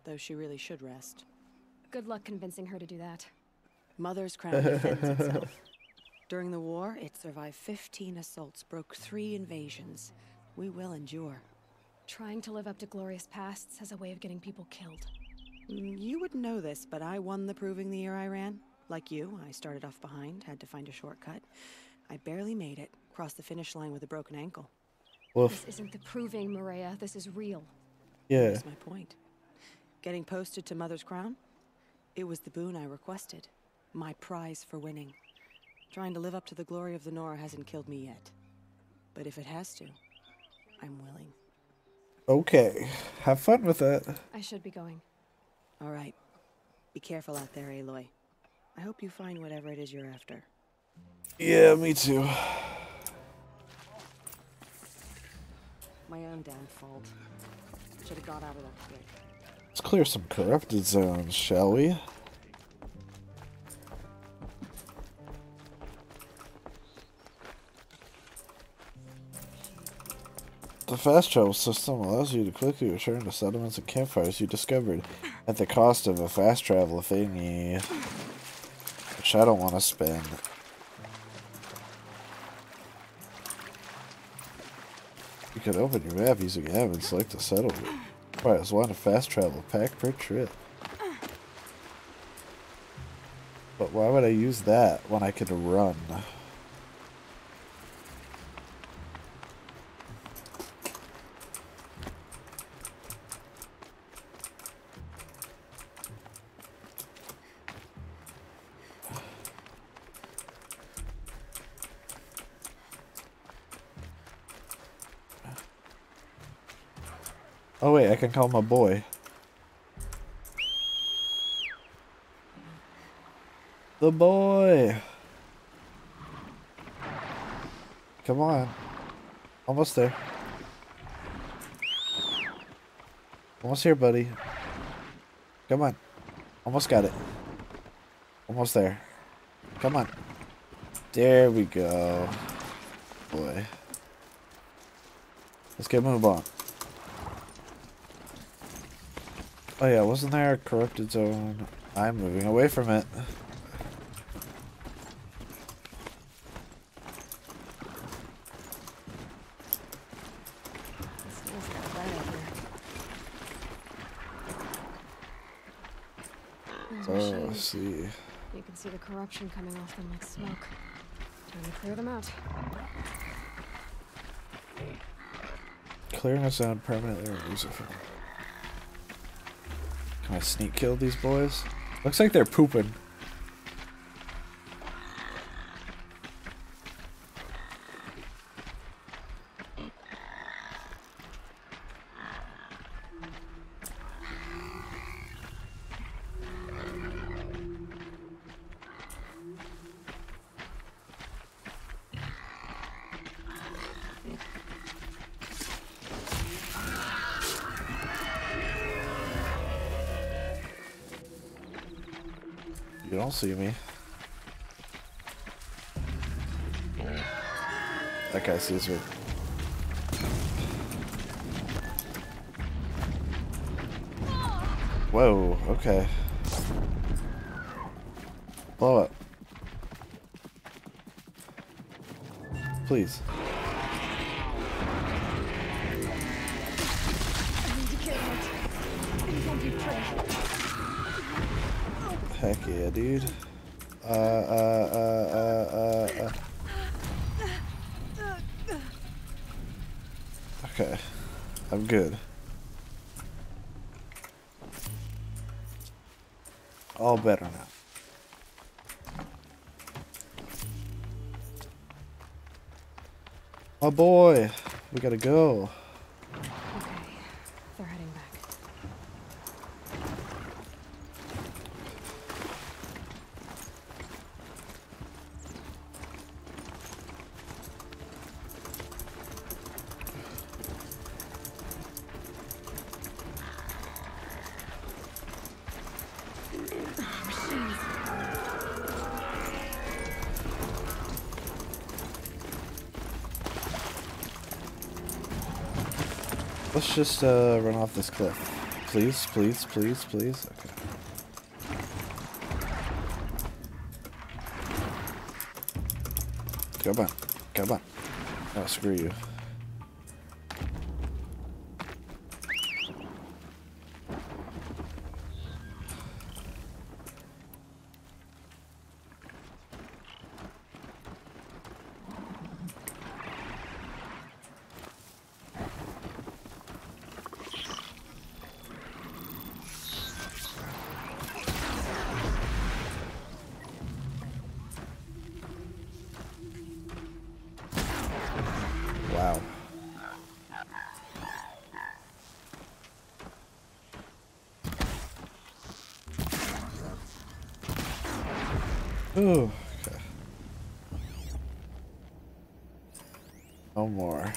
though she really should rest. Good luck convincing her to do that. Mother's Crown defends itself. During the war, it survived 15 assaults, broke three invasions. We will endure. Trying to live up to glorious pasts has a way of getting people killed. You wouldn't know this, but I won the proving the year I ran. Like you, I started off behind, had to find a shortcut. I barely made it, crossed the finish line with a broken ankle. Woof. This isn't the proving, Maria. This is real. Yeah. That's my point. Getting posted to Mother's Crown? It was the boon I requested. My prize for winning. Trying to live up to the glory of the Nora hasn't killed me yet. But if it has to, I'm willing. Okay. Have fun with it. I should be going. All right. Be careful out there, Aloy. I hope you find whatever it is you're after. Yeah, me too. My own damn fault. Should have got out of that quick. Let's clear some corrupted zones, shall we? The fast travel system allows you to quickly return to settlements and campfires you discovered at the cost of a fast travel thingy, which I don't want to spend. You could open your map using M and select a settlement. Requires one fast travel pack per trip. But why would I use that when I could run? I can call my boy. The boy. Come on. Almost there. Almost here, buddy. Come on. Almost got it. Almost there. Come on. There we go. Boy. Let's get move on. Oh yeah, wasn't there a corrupted zone? I'm moving away from it. Smells like out Oh, oh machines. see. You can see the corruption coming off them like smoke. Time to clear them out. Clearing a zone permanently removes it from. Can I sneak kill these boys? Looks like they're pooping. See me. That guy sees me. Whoa, okay. Gotta go. Let's just uh, run off this cliff. Please, please, please, please. Okay. Come on. Come on. Oh, screw you. Wow. Ooh, okay. No more.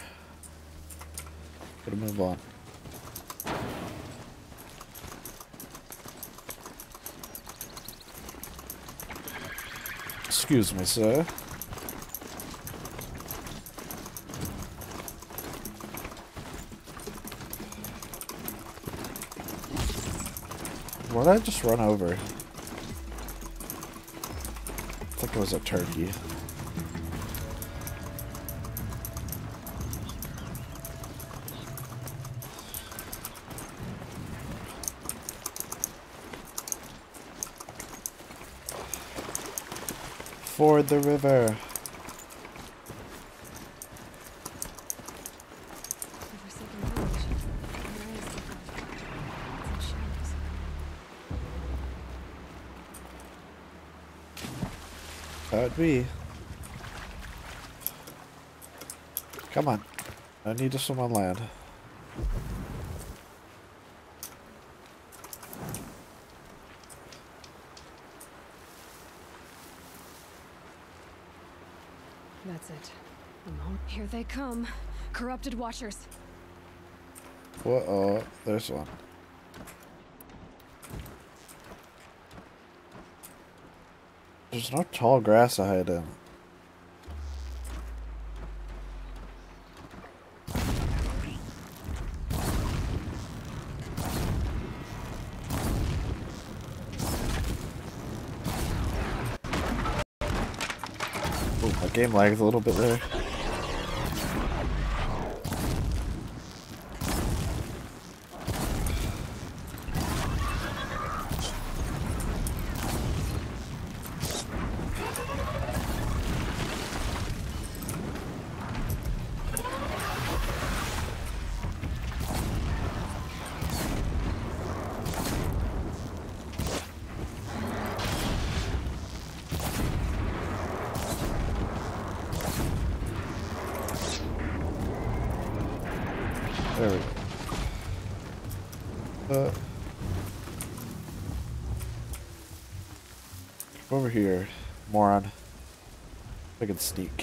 Gotta move on. Excuse me, sir. What did I just run over? I think it was a turkey. Ford the river. That'd be. Come on. I need to swim on land. watchers. What? Oh, uh, there's one. There's no tall grass to hide in. Oh, my game lags a little bit there.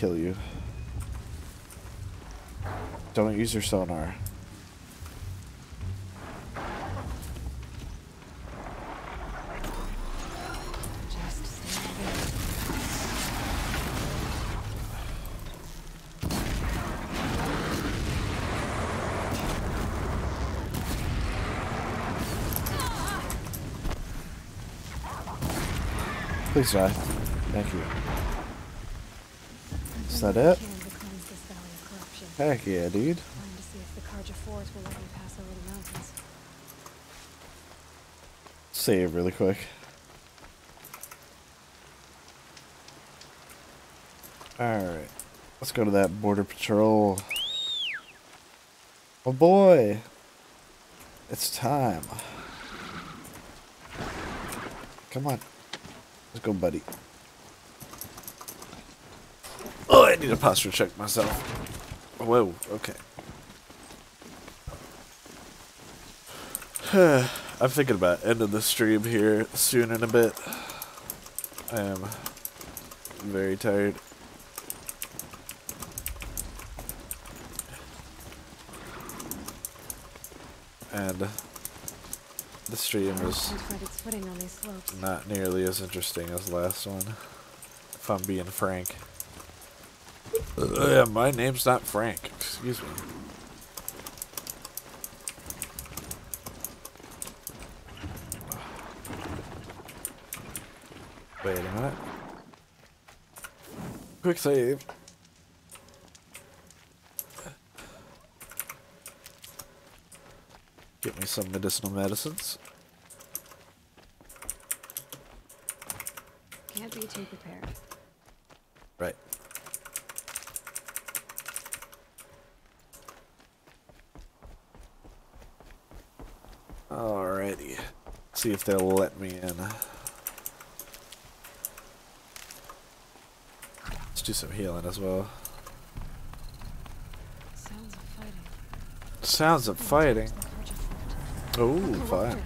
Kill you. Don't use your sonar. Please die. Thank you. That it? Heck yeah, dude. Save really quick. Alright. Let's go to that border patrol. Oh boy. It's time. Come on. Let's go, buddy. Oh, I need to posture check myself. Whoa, okay. I'm thinking about ending the stream here soon in a bit. I am very tired. And the stream is Can't find its footing on these slopes. not nearly as interesting as the last one, if I'm being frank. Uh, yeah, my name's not Frank. Excuse me. Wait a minute. Quick save. Get me some medicinal medicines. Can't be too prepared. Right. Alrighty. See if they'll let me in. Let's do some healing as well. Sounds of fighting. Sounds of fighting. Oh, fine.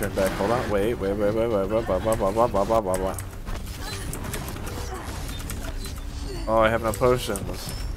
Turn back. Hold on. Wait, wait, wait, wait, wait, wait, blah, blah, blah, blah, blah, blah, blah, blah. Oh, I have no potions.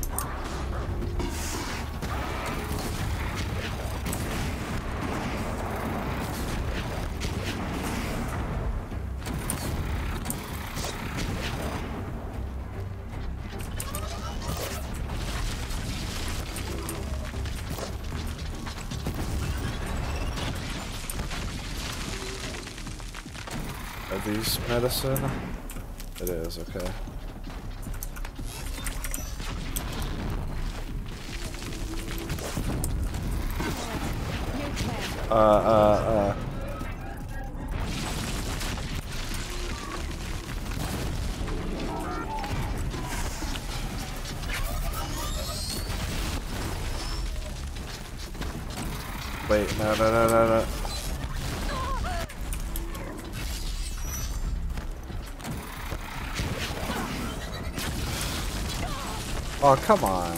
This medicine? It is, okay. Uh, uh, uh. Wait, no, no, no, no. Oh, come on.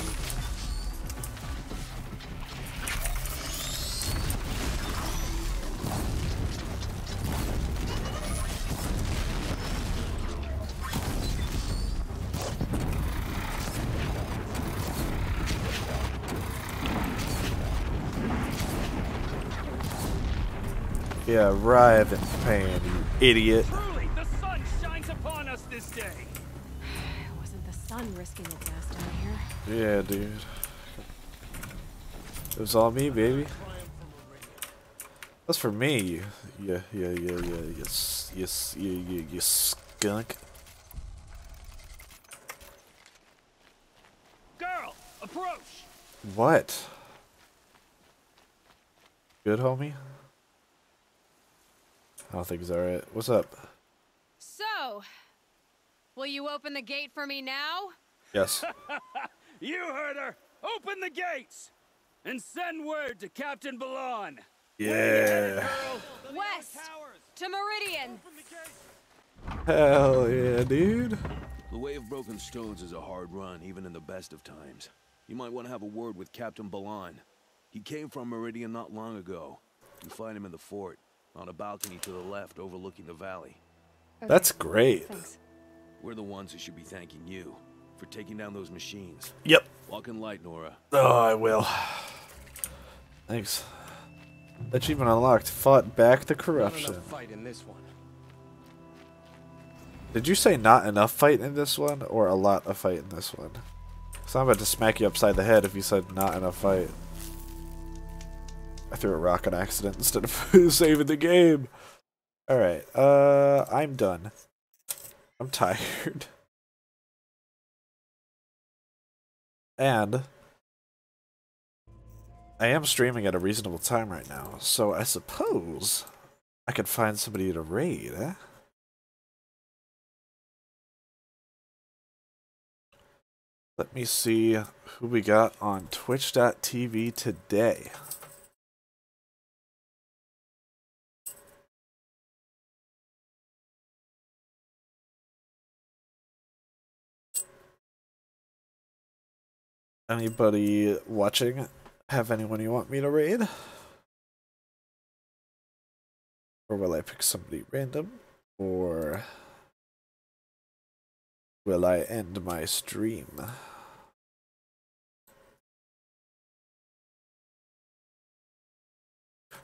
Yeah, writhe in pain, you idiot. Dude. It was all me, baby. That's for me. Yeah, yeah, yeah, yeah, yes, yes, yeah, yeah, you skunk. Girl, approach. What? Good, homie? I don't think he's alright. What's up? So, will you open the gate for me now? Yes. You heard her. Open the gates and send word to Captain Balahn. Yeah. West to Meridian. Hell yeah, dude. The Way of Broken Stones is a hard run, even in the best of times. You might want to have a word with Captain Balahn. He came from Meridian not long ago. You find him in the fort, on a balcony to the left overlooking the valley. That's great. Thanks. We're the ones who should be thanking you for taking down those machines. Yep. Walk in light, Nora. Oh, I will. Thanks. Achievement unlocked. Fought back the corruption. fight in this one. Did you say not enough fight in this one, or a lot of fight in this one? Because I'm about to smack you upside the head if you said not enough fight. I threw a rock on accident instead of saving the game. Alright, uh, I'm done. I'm tired. And I am streaming at a reasonable time right now, so I suppose I could find somebody to raid, eh? Let me see who we got on twitch.tv today. Anybody watching have anyone you want me to raid? Or will I pick somebody random? Or will I end my stream?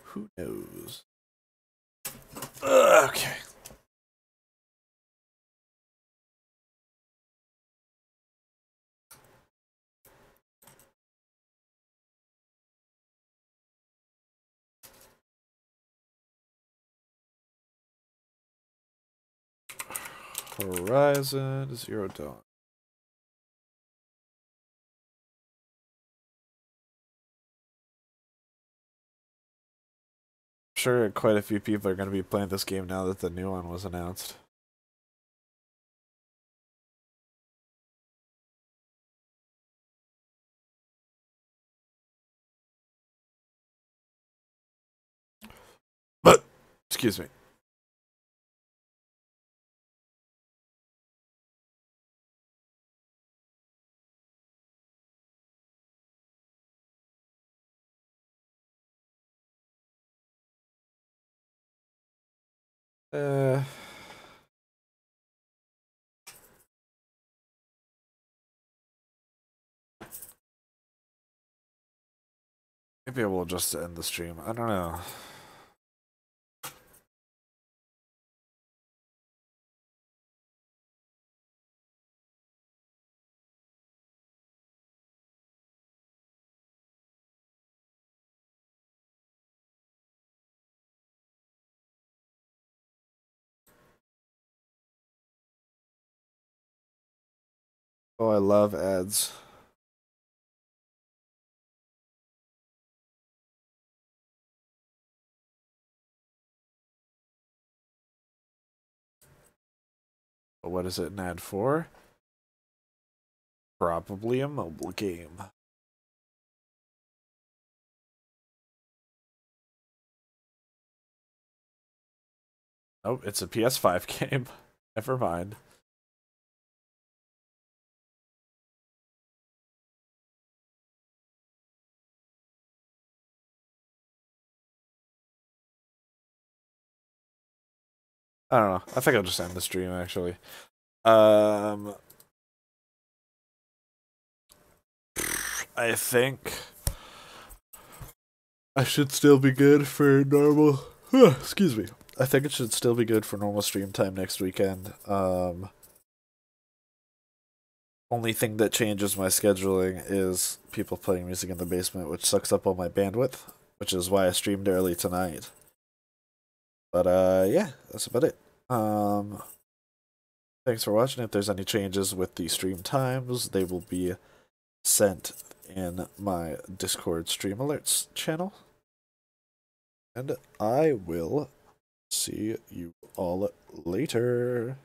Who knows? Okay. Horizon Zero Dawn. sure quite a few people are going to be playing this game now that the new one was announced. But, excuse me. Uh, maybe I will just end the stream. I don't know. Oh, I love ads. What is it an ad for? Probably a mobile game. Oh, it's a PS5 game. Never mind. I don't know. I think I'll just end the stream actually. Um I think I should still be good for normal excuse me. I think it should still be good for normal stream time next weekend. Um only thing that changes my scheduling is people playing music in the basement, which sucks up all my bandwidth, which is why I streamed early tonight. But uh yeah, that's about it. Um thanks for watching. If there's any changes with the stream times, they will be sent in my Discord stream alerts channel. And I will see you all later.